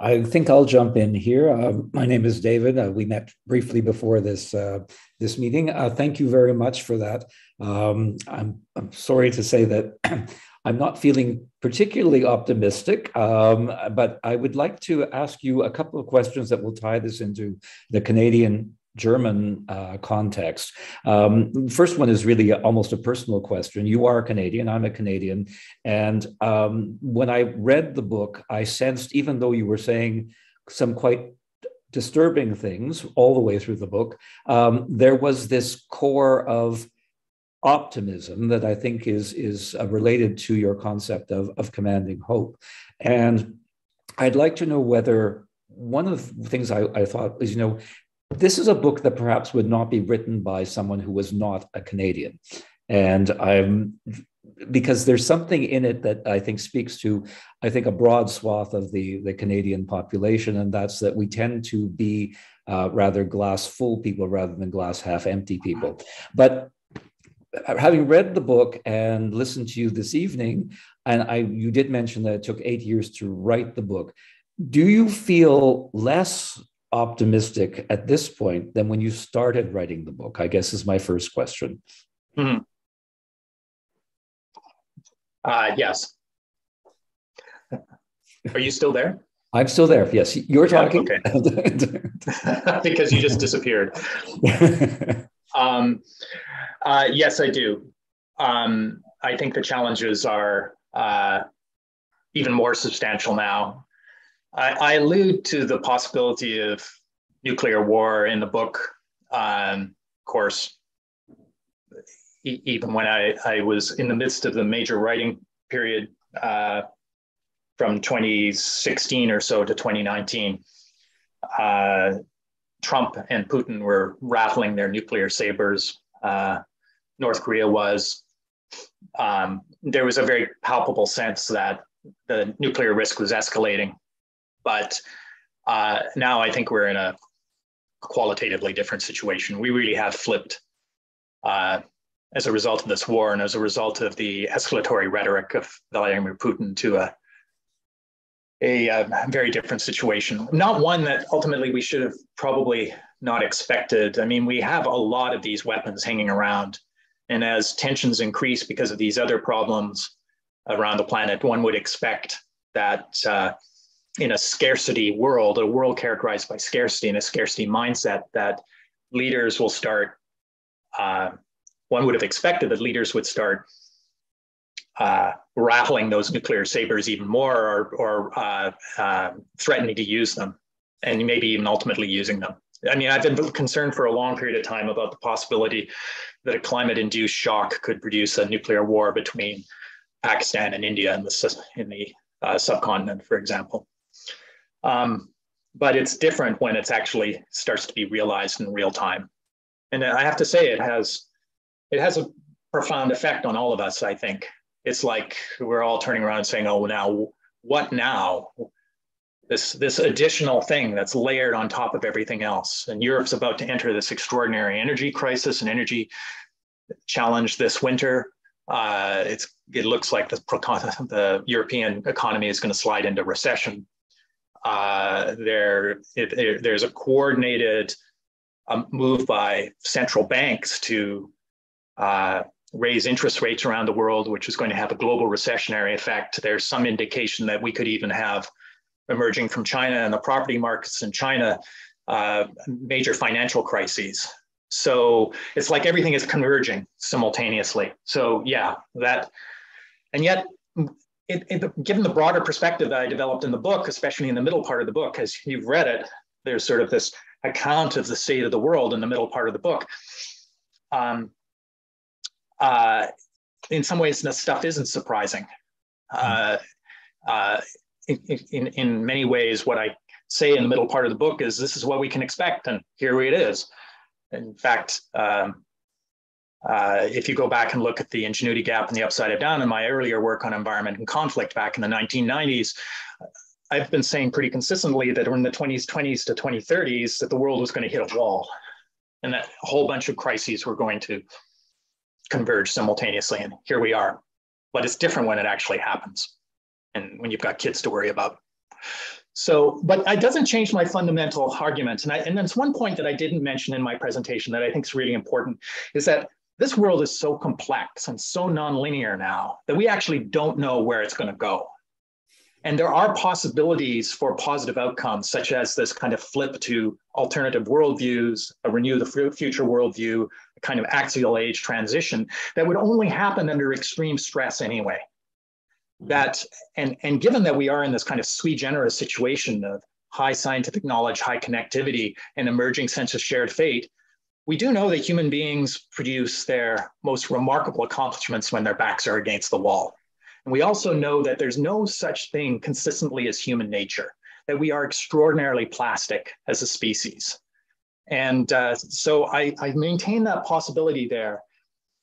I think I'll jump in here. Uh, my name is David. Uh, we met briefly before this uh, this meeting. Uh, thank you very much for that. Um, I'm, I'm sorry to say that I'm not feeling particularly optimistic, um, but I would like to ask you a couple of questions that will tie this into the Canadian German uh, context. Um, first one is really almost a personal question. You are a Canadian, I'm a Canadian. And um, when I read the book, I sensed, even though you were saying some quite disturbing things all the way through the book, um, there was this core of optimism that I think is, is uh, related to your concept of, of commanding hope. And I'd like to know whether one of the things I, I thought is, you know, this is a book that perhaps would not be written by someone who was not a Canadian. And I'm because there's something in it that I think speaks to, I think, a broad swath of the, the Canadian population, and that's that we tend to be uh, rather glass full people rather than glass half empty people. But having read the book and listened to you this evening, and I you did mention that it took eight years to write the book. Do you feel less optimistic at this point than when you started writing the book? I guess is my first question. Mm-hmm. Uh, yes. Are you still there? I'm still there. Yes, you're talking. Okay. because you just disappeared. um, uh, yes, I do. Um, I think the challenges are uh, even more substantial now. I, I allude to the possibility of nuclear war in the book. Um, of course, e- even when I, I was in the midst of the major writing period uh, from 2016 or so to 2019, uh, Trump and Putin were rattling their nuclear sabers. Uh, North Korea was. Um, there was a very palpable sense that the nuclear risk was escalating but uh, now I think we're in a qualitatively different situation. We really have flipped uh, as a result of this war and as a result of the escalatory rhetoric of Vladimir Putin to a, a, a very different situation. Not one that ultimately we should have probably not expected. I mean, we have a lot of these weapons hanging around. And as tensions increase because of these other problems around the planet, one would expect that uh, in a scarcity world, a world characterized by scarcity and a scarcity mindset, that leaders will start. Uh, one would have expected that leaders would start uh, rattling those nuclear sabers even more, or, or uh, uh threatening to use them, and maybe even ultimately using them. I mean, I've been concerned for a long period of time about the possibility that a climate-induced shock could produce a nuclear war between Pakistan and India in the in the uh, subcontinent, for example. Um, but it's different when it's actually starts to be realized in real time. And I have to say, it has it has a profound effect on all of us. I think it's like we're all turning around and saying, "Oh, now what now? this this additional thing that's layered on top of everything else. And Europe's about to enter this extraordinary energy crisis and energy challenge this winter. Uh, it's it looks like the, the European economy is going to slide into recession. Uh, there, it, it, there's a coordinated um, move by central banks to uh, raise interest rates around the world, which is going to have a global recessionary effect. There's some indication that we could even have emerging from China and the property markets in China, uh, major financial crises. So it's like everything is converging simultaneously. So yeah, that, and yet, it, it, given the broader perspective that I developed in the book, especially in the middle part of the book, as you've read it, there's sort of this account of the state of the world in the middle part of the book. Um, uh, in some ways, this stuff isn't surprising. Uh, uh, in, in, in many ways, what I say in the middle part of the book is this is what we can expect, and here it is. In fact, um, uh, if you go back and look at the ingenuity gap and the upside of down in my earlier work on environment and conflict back in the 1990s, I've been saying pretty consistently that in the 20s, 20s to 2030s, that the world was going to hit a wall and that a whole bunch of crises were going to converge simultaneously. And here we are. But it's different when it actually happens and when you've got kids to worry about. So, but it doesn't change my fundamental argument. And, I, and there's one point that I didn't mention in my presentation that I think is really important is that this world is so complex and so nonlinear now that we actually don't know where it's going to go. And there are possibilities for positive outcomes, such as this kind of flip to alternative worldviews, a renew the future worldview, a kind of axial age transition that would only happen under extreme stress anyway. Mm-hmm. That and and given that we are in this kind of sui generis situation of high scientific knowledge, high connectivity, and emerging sense of shared fate, we do know that human beings produce their most remarkable accomplishments when their backs are against the wall. And we also know that there's no such thing consistently as human nature, that we are extraordinarily plastic as a species. And uh, so I, I maintain that possibility there.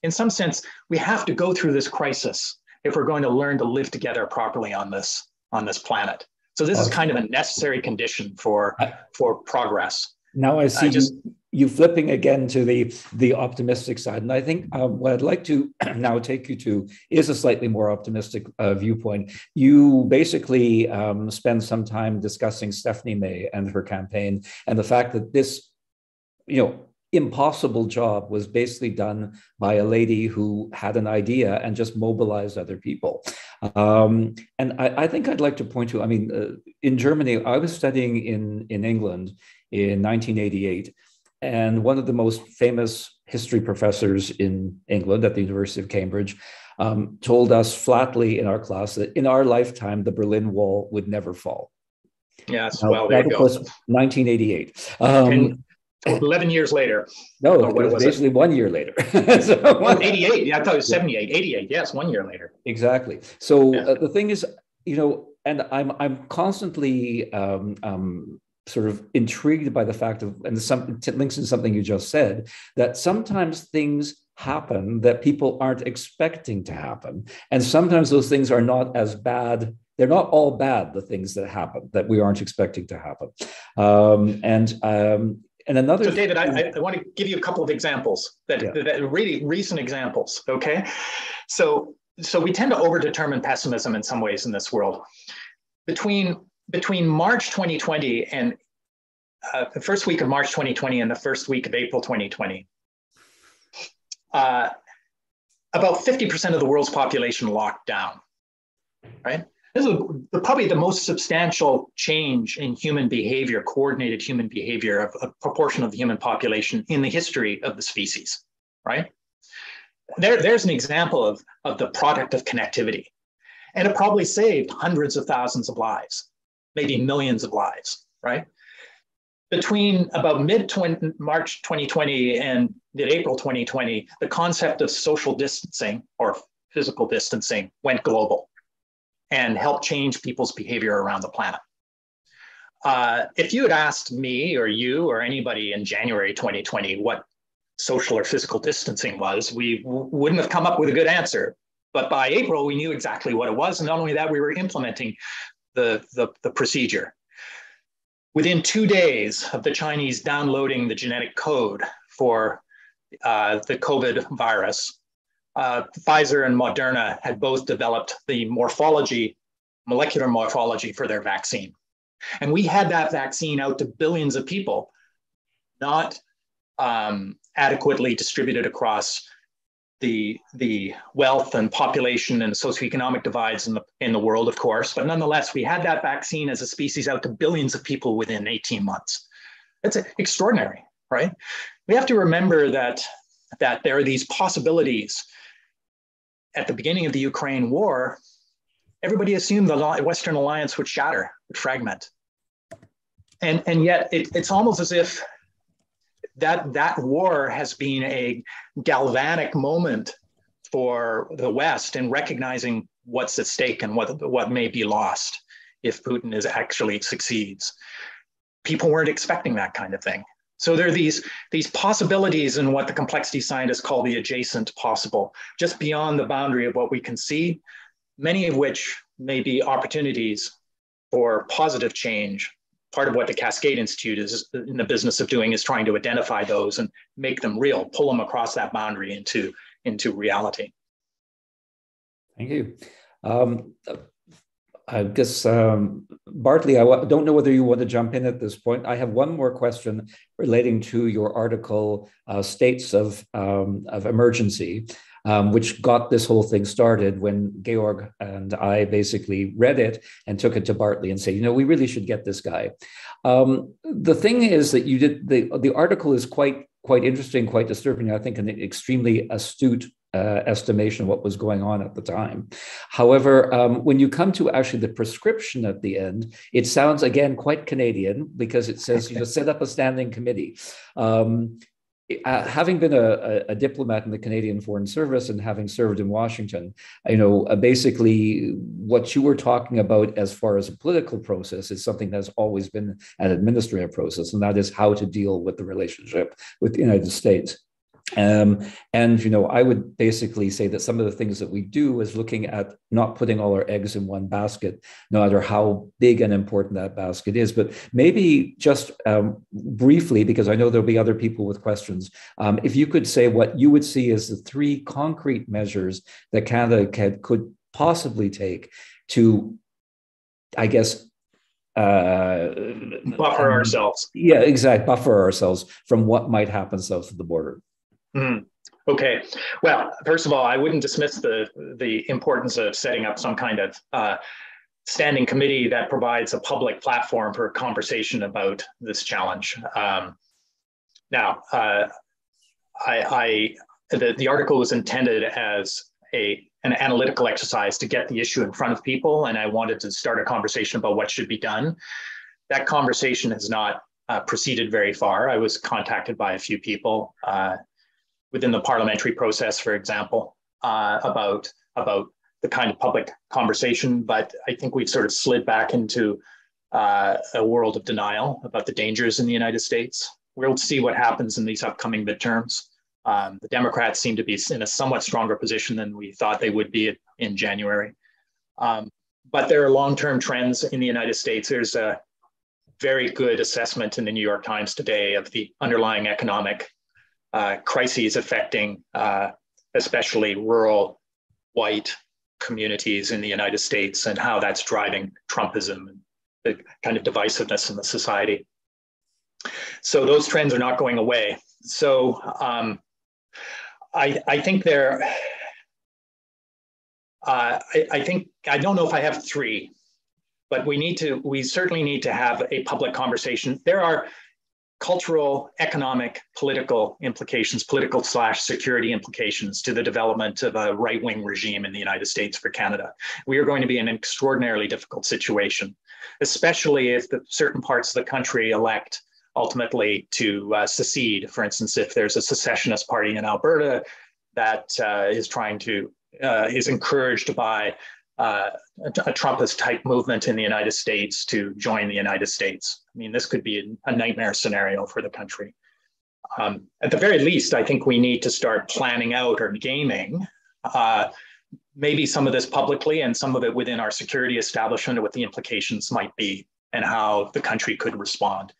In some sense, we have to go through this crisis if we're going to learn to live together properly on this, on this planet. So this okay. is kind of a necessary condition for, for progress. Now I see I just, you, you flipping again to the the optimistic side, and I think um, what I'd like to now take you to is a slightly more optimistic uh, viewpoint. You basically um, spend some time discussing Stephanie May and her campaign, and the fact that this, you know, impossible job was basically done by a lady who had an idea and just mobilized other people. Um, and I, I, think I'd like to point to, I mean, uh, in Germany, I was studying in, in England in 1988. And one of the most famous history professors in England at the University of Cambridge um, told us flatly in our class that in our lifetime, the Berlin Wall would never fall. Yes, now, well, there you go. 1988. Um, 11 years later. No, it was, was basically it? one year later. so, 88. Yeah, I thought it was 78. 88. Yes, one year later. Exactly. So yeah. uh, the thing is, you know, and I'm I'm constantly um, um, sort of intrigued by the fact of, and some it links in something you just said, that sometimes things happen that people aren't expecting to happen. And sometimes those things are not as bad. They're not all bad, the things that happen that we aren't expecting to happen. Um, and um, and another so david I, I, want to give you a couple of examples that, yeah. that really recent examples okay so so we tend to overdetermine pessimism in some ways in this world between between March 2020 and uh, the first week of March 2020 and the first week of April 2020, uh, about 50% of the world's population locked down, right? This is probably the most substantial change in human behavior, coordinated human behavior of a proportion of the human population in the history of the species, right? There, there's an example of, of the product of connectivity. And it probably saved hundreds of thousands of lives maybe millions of lives, right? Between about mid March 2020 and mid April 2020, the concept of social distancing or physical distancing went global and helped change people's behavior around the planet. Uh, if you had asked me or you or anybody in January 2020 what social or physical distancing was, we wouldn't have come up with a good answer. But by April, we knew exactly what it was. And not only that, we were implementing the, the, the procedure. Within two days of the Chinese downloading the genetic code for uh, the COVID virus, uh, Pfizer and Moderna had both developed the morphology, molecular morphology for their vaccine. And we had that vaccine out to billions of people, not um, adequately distributed across the, the wealth and population and socioeconomic divides in the, in the world, of course. But nonetheless, we had that vaccine as a species out to billions of people within 18 months. That's extraordinary, right? We have to remember that, that there are these possibilities. At the beginning of the Ukraine war, everybody assumed the Western alliance would shatter, would fragment. And, and yet it, it's almost as if that that war has been a galvanic moment for the West in recognizing what's at stake and what what may be lost if Putin is actually succeeds. People weren't expecting that kind of thing. So there are these, these possibilities in what the complexity scientists call the adjacent possible, just beyond the boundary of what we can see, many of which may be opportunities for positive change part of what the Cascade Institute is in the business of doing is trying to identify those and make them real, pull them across that boundary into, into reality. Thank you. Um, I guess, um, Bartley, I w- don't know whether you want to jump in at this point. I have one more question relating to your article, uh, States of, um, of Emergency um, which got this whole thing started when Georg and I basically read it and took it to Bartley and said, you know, we really should get this guy. Um, the thing is that you did the the article is quite quite interesting, quite disturbing. I think an extremely astute uh, estimation of what was going on at the time. However, um, when you come to actually the prescription at the end, it sounds again quite Canadian because it says you know set up a standing committee. Um, uh, having been a, a, diplomat in the Canadian Foreign Service and having served in Washington, you know, uh, basically what you were talking about as far as a political process is something that's always been an administrative process, and that is how to deal with the relationship with the United States. Um, and you know, I would basically say that some of the things that we do is looking at not putting all our eggs in one basket, no matter how big and important that basket is. But maybe just um, briefly, because I know there'll be other people with questions, um, if you could say what you would see as the three concrete measures that Canada could, could possibly take to, I guess, uh, buffer ourselves. Yeah, exactly. Buffer ourselves from what might happen south of the border. Mm. Okay. Well, first of all, I wouldn't dismiss the the importance of setting up some kind of uh, standing committee that provides a public platform for conversation about this challenge. Um, now, uh, I, I the, the article was intended as a an analytical exercise to get the issue in front of people, and I wanted to start a conversation about what should be done. That conversation has not uh, proceeded very far. I was contacted by a few people. Uh, within the parliamentary process, for example, uh, about about the kind of public conversation. But I think we've sort of slid back into uh, a world of denial about the dangers in the United States. We'll see what happens in these upcoming midterms. Um, the Democrats seem to be in a somewhat stronger position than we thought they would be in January. Um, but there are long-term trends in the United States. There's a very good assessment in the New York Times today of the underlying economic uh, crises affecting uh, especially rural white communities in the United States and how that's driving Trumpism and the kind of divisiveness in the society. So those trends are not going away. So um, I, I think they're, uh, I, I think, I don't know if I have three, but we need to, we certainly need to have a public conversation. There are cultural, economic, political implications, political slash security implications to the development of a right wing regime in the United States for Canada. We are going to be in an extraordinarily difficult situation, especially if the certain parts of the country elect ultimately to uh, secede. For instance, if there's a secessionist party in Alberta that uh, is trying to, uh, is encouraged by uh, a Trumpist type movement in the United States to join the United States. I mean, this could be a nightmare scenario for the country. Um, at the very least, I think we need to start planning out or gaming uh, maybe some of this publicly and some of it within our security establishment, what the implications might be and how the country could respond.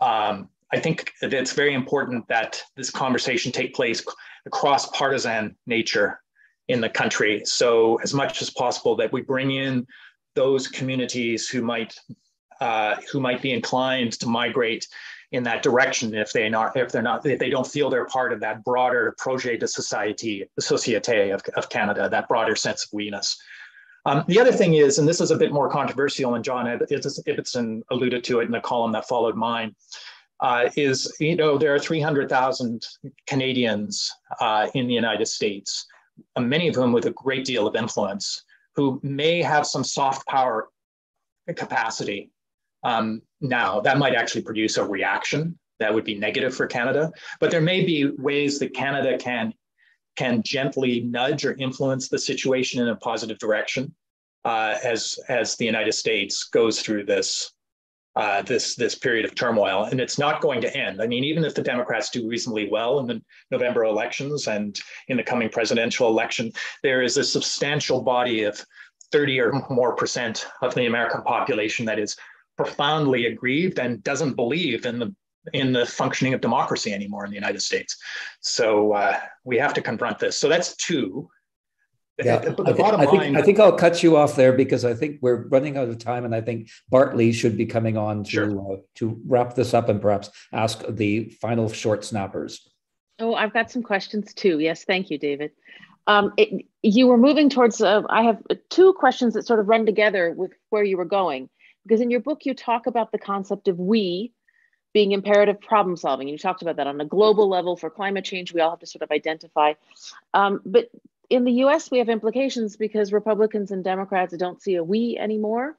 Um, I think it's very important that this conversation take place across partisan nature in the country. So as much as possible that we bring in those communities who might uh, who might be inclined to migrate in that direction if they not if they're not if they don't feel they're part of that broader projet de society société of, of Canada, that broader sense of we-ness. Um, the other thing is, and this is a bit more controversial, and John Ibbitson alluded to it in the column that followed mine, uh, is you know there are 300,000 Canadians uh, in the United States, many of whom with a great deal of influence, who may have some soft power capacity um, now, that might actually produce a reaction that would be negative for Canada, but there may be ways that Canada can, can gently nudge or influence the situation in a positive direction uh, as, as the United States goes through this, uh, this, this period of turmoil. And it's not going to end. I mean, even if the Democrats do reasonably well in the November elections and in the coming presidential election, there is a substantial body of 30 or more percent of the American population that is profoundly aggrieved and doesn't believe in the in the functioning of democracy anymore in the United States. So uh, we have to confront this. So that's two. Yeah, the, the I, I, think, line, I think I'll cut you off there because I think we're running out of time, and I think Bartley should be coming on to sure. uh, to wrap this up and perhaps ask the final short snappers. Oh, I've got some questions too. Yes, thank you, David. Um, it, you were moving towards. Uh, I have two questions that sort of run together with where you were going because in your book you talk about the concept of we being imperative problem solving. And You talked about that on a global level for climate change. We all have to sort of identify. Um, but in the US, we have implications because Republicans and Democrats don't see a we anymore.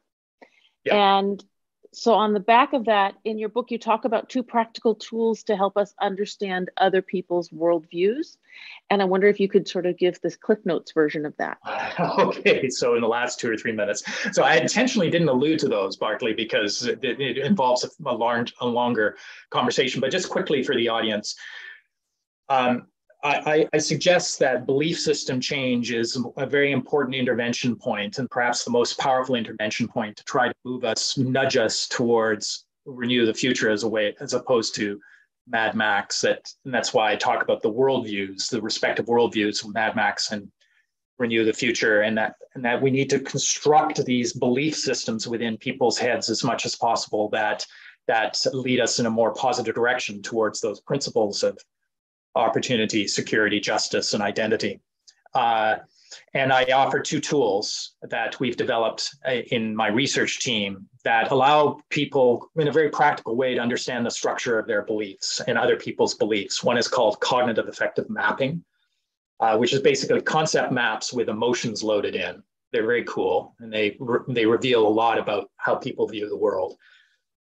Yeah. And so on the back of that in your book you talk about two practical tools to help us understand other people's worldviews and i wonder if you could sort of give this cliff notes version of that okay so in the last two or three minutes so i intentionally didn't allude to those bartley because it, it involves a, large a longer conversation but just quickly for the audience um, I, I, suggest that belief system change is a very important intervention point and perhaps the most powerful intervention point to try to move us, nudge us towards renew the future as a way, as opposed to Mad Max. That, and that's why I talk about the worldviews, the respective worldviews of Mad Max and renew the future and that and that we need to construct these belief systems within people's heads as much as possible that that lead us in a more positive direction towards those principles of opportunity, security, justice, and identity. Uh, and I offer two tools that we've developed uh, in my research team that allow people in a very practical way to understand the structure of their beliefs and other people's beliefs. One is called cognitive affective mapping, uh, which is basically concept maps with emotions loaded in. They're very cool and they, re- they reveal a lot about how people view the world.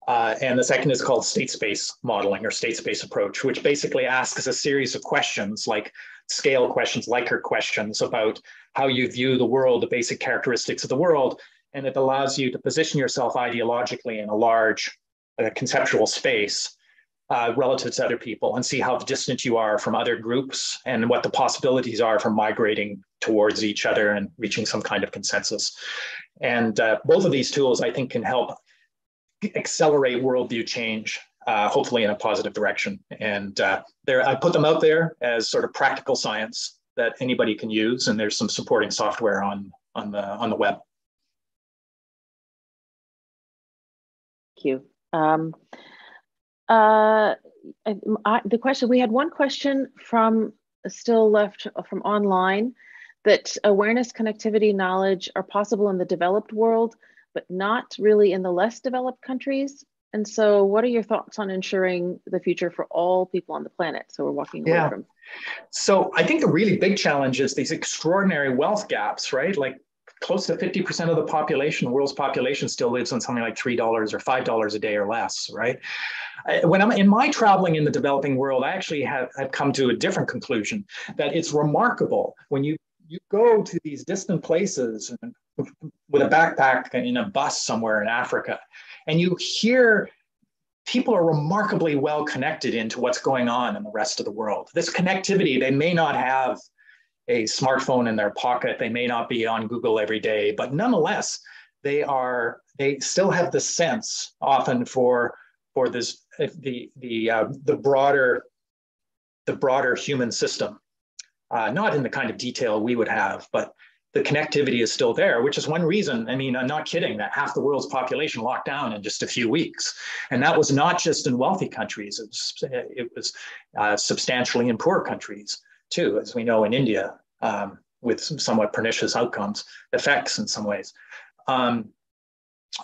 Uh, and the second is called state space modeling or state space approach, which basically asks a series of questions like scale questions, Likert questions about how you view the world, the basic characteristics of the world. And it allows you to position yourself ideologically in a large uh, conceptual space uh, relative to other people and see how distant you are from other groups and what the possibilities are for migrating towards each other and reaching some kind of consensus. And uh, both of these tools, I think, can help accelerate worldview change, uh, hopefully in a positive direction. And uh, there, I put them out there as sort of practical science that anybody can use, and there's some supporting software on on the on the web. Thank you. Um, uh, I, the question we had one question from still left from online that awareness, connectivity, knowledge are possible in the developed world but not really in the less developed countries. And so, what are your thoughts on ensuring the future for all people on the planet? So, we're walking away yeah. from. So, I think a really big challenge is these extraordinary wealth gaps, right? Like close to 50% of the population, the world's population still lives on something like $3 or $5 a day or less, right? When I'm in my traveling in the developing world, I actually have, have come to a different conclusion that it's remarkable when you you go to these distant places with a backpack in a bus somewhere in Africa, and you hear people are remarkably well connected into what's going on in the rest of the world. This connectivity, they may not have a smartphone in their pocket, they may not be on Google every day, but nonetheless, they are they still have the sense often for for this the the uh, the broader the broader human system, uh, not in the kind of detail we would have, but the connectivity is still there, which is one reason. I mean, I'm not kidding that half the world's population locked down in just a few weeks, and that was not just in wealthy countries; it was, it was uh, substantially in poor countries too, as we know in India, um, with some somewhat pernicious outcomes, effects in some ways. Um,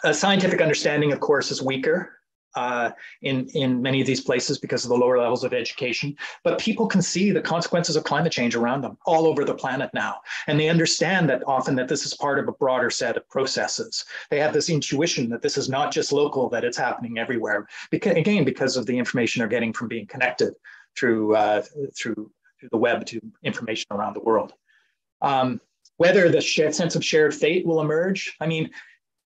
a scientific understanding, of course, is weaker uh, in, in many of these places because of the lower levels of education. But people can see the consequences of climate change around them all over the planet now. And they understand that often that this is part of a broader set of processes. They have this intuition that this is not just local, that it's happening everywhere. Because, again, because of the information they're getting from being connected through, uh, through, through the web to information around the world. Um, whether the sense of shared fate will emerge, I mean,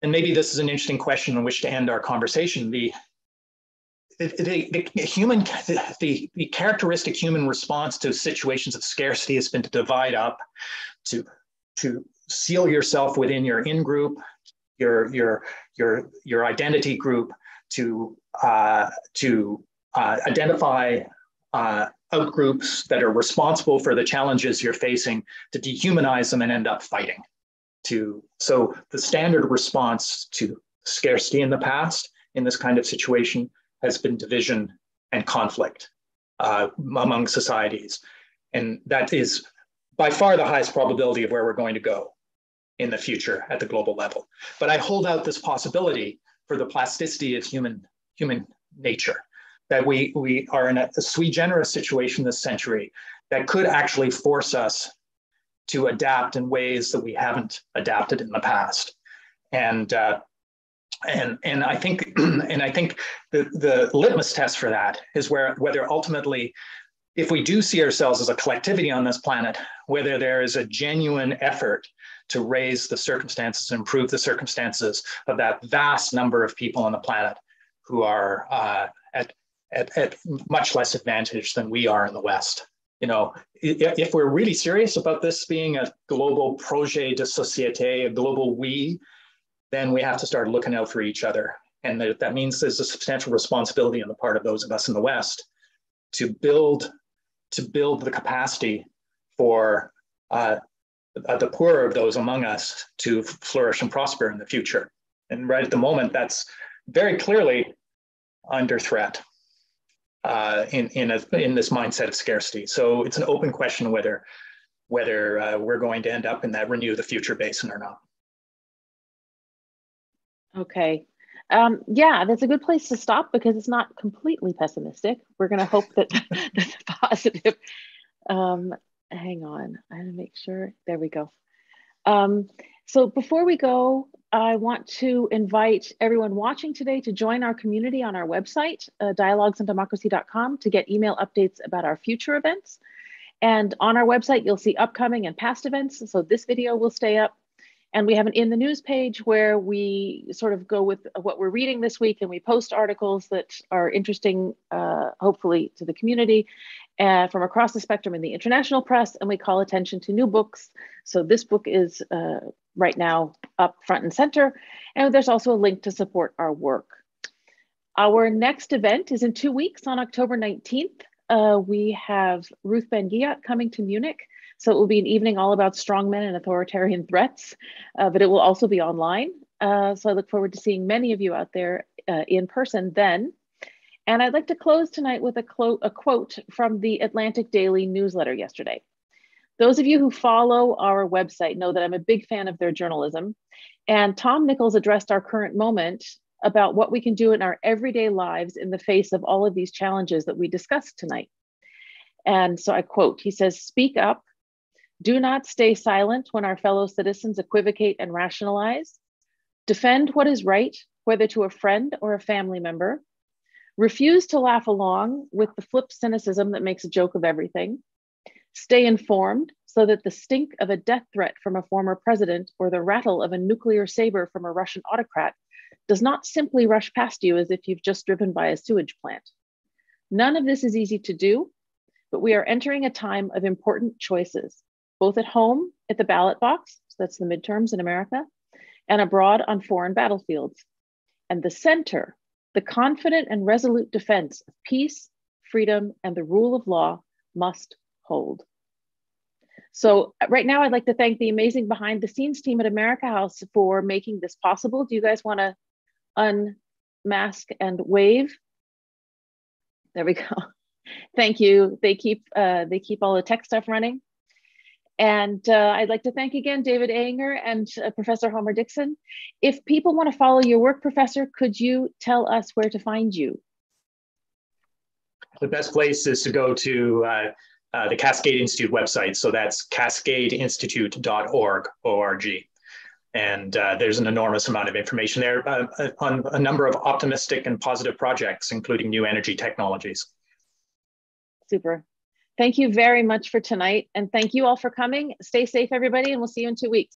and maybe this is an interesting question on which to end our conversation. The the, the, the, human the, the characteristic human response to situations of scarcity has been to divide up to to seal yourself within your in group your your your your identity group to uh, to uh, identify uh, out groups that are responsible for the challenges you're facing to dehumanize them and end up fighting to so the standard response to scarcity in the past in this kind of situation has been division and conflict uh, among societies. And that is by far the highest probability of where we're going to go in the future at the global level. But i hold out this possibility for the plasticity of human human nature that we we are in a, a sui generis situation this century that could actually force us to adapt in ways that we haven't adapted in the past. And uh, and and I think and I think the the litmus test for that is where whether ultimately if we do see ourselves as a collectivity on this planet, whether there is a genuine effort to raise the circumstances, improve the circumstances of that vast number of people on the planet who are uh, at, at, at much less advantage than we are in the West you know, if we're really serious about this being a global projet de société, a global we, then we have to start looking out for each other. And that, that means there's a substantial responsibility on the part of those of us in the West to build to build the capacity for uh, the poorer of those among us to flourish and prosper in the future. And right at the moment, that's very clearly under threat uh, in in, a, in this mindset of scarcity. So it's an open question whether whether uh, we're going to end up in that renew the future basin or not. Okay. Um, yeah, that's a good place to stop because it's not completely pessimistic. We're going to hope that that's positive. Um, hang on, I have to make sure. There we go. Um, so before we go, I want to invite everyone watching today to join our community on our website, uh, dialoguesondemocracy.com, to get email updates about our future events. And on our website, you'll see upcoming and past events. So this video will stay up. And we have an in the news page where we sort of go with what we're reading this week and we post articles that are interesting, uh, hopefully, to the community uh, from across the spectrum in the international press. And we call attention to new books. So this book is uh, right now up front and center. And there's also a link to support our work. Our next event is in two weeks on October 19th. Uh, we have Ruth Ben-Ghiat coming to Munich. So it will be an evening all about strongmen and authoritarian threats, uh, but it will also be online. Uh, so I look forward to seeing many of you out there uh, in person then. And I'd like to close tonight with a, a quote from the Atlantic Daily newsletter yesterday. Those of you who follow our website know that I'm a big fan of their journalism. And Tom Nichols addressed our current moment about what we can do in our everyday lives in the face of all of these challenges that we discussed tonight. And so I quote, he says, Speak up. Do not stay silent when our fellow citizens equivocate and rationalize. Defend what is right, whether to a friend or a family member. Refuse to laugh along with the flip cynicism that makes a joke of everything. Stay informed so that the stink of a death threat from a former president or the rattle of a nuclear saber from a Russian autocrat does not simply rush past you as if you've just driven by a sewage plant. None of this is easy to do, but we are entering a time of important choices, both at home, at the ballot box, so that's the midterms in America, and abroad on foreign battlefields. And the center, the confident and resolute defense of peace, freedom, and the rule of law must hold. So right now, I'd like to thank the amazing behind the scenes team at America House for making this possible. Do you guys want to unmask and wave? There we go. Thank you. They keep uh, they keep all the tech stuff running. And uh, I'd like to thank again David Ehinger and uh, Professor Homer Dixon. If people want to follow your work, Professor, could you tell us where to find you? The best place is to go to uh, uh, the Cascade Institute website. So that's cascadeinstitute.org, O-R-G. And uh, there's an enormous amount of information there uh, on a number of optimistic and positive projects, including new energy technologies. Super. Thank you very much for tonight. And thank you all for coming. Stay safe, everybody, and we'll see you in two weeks.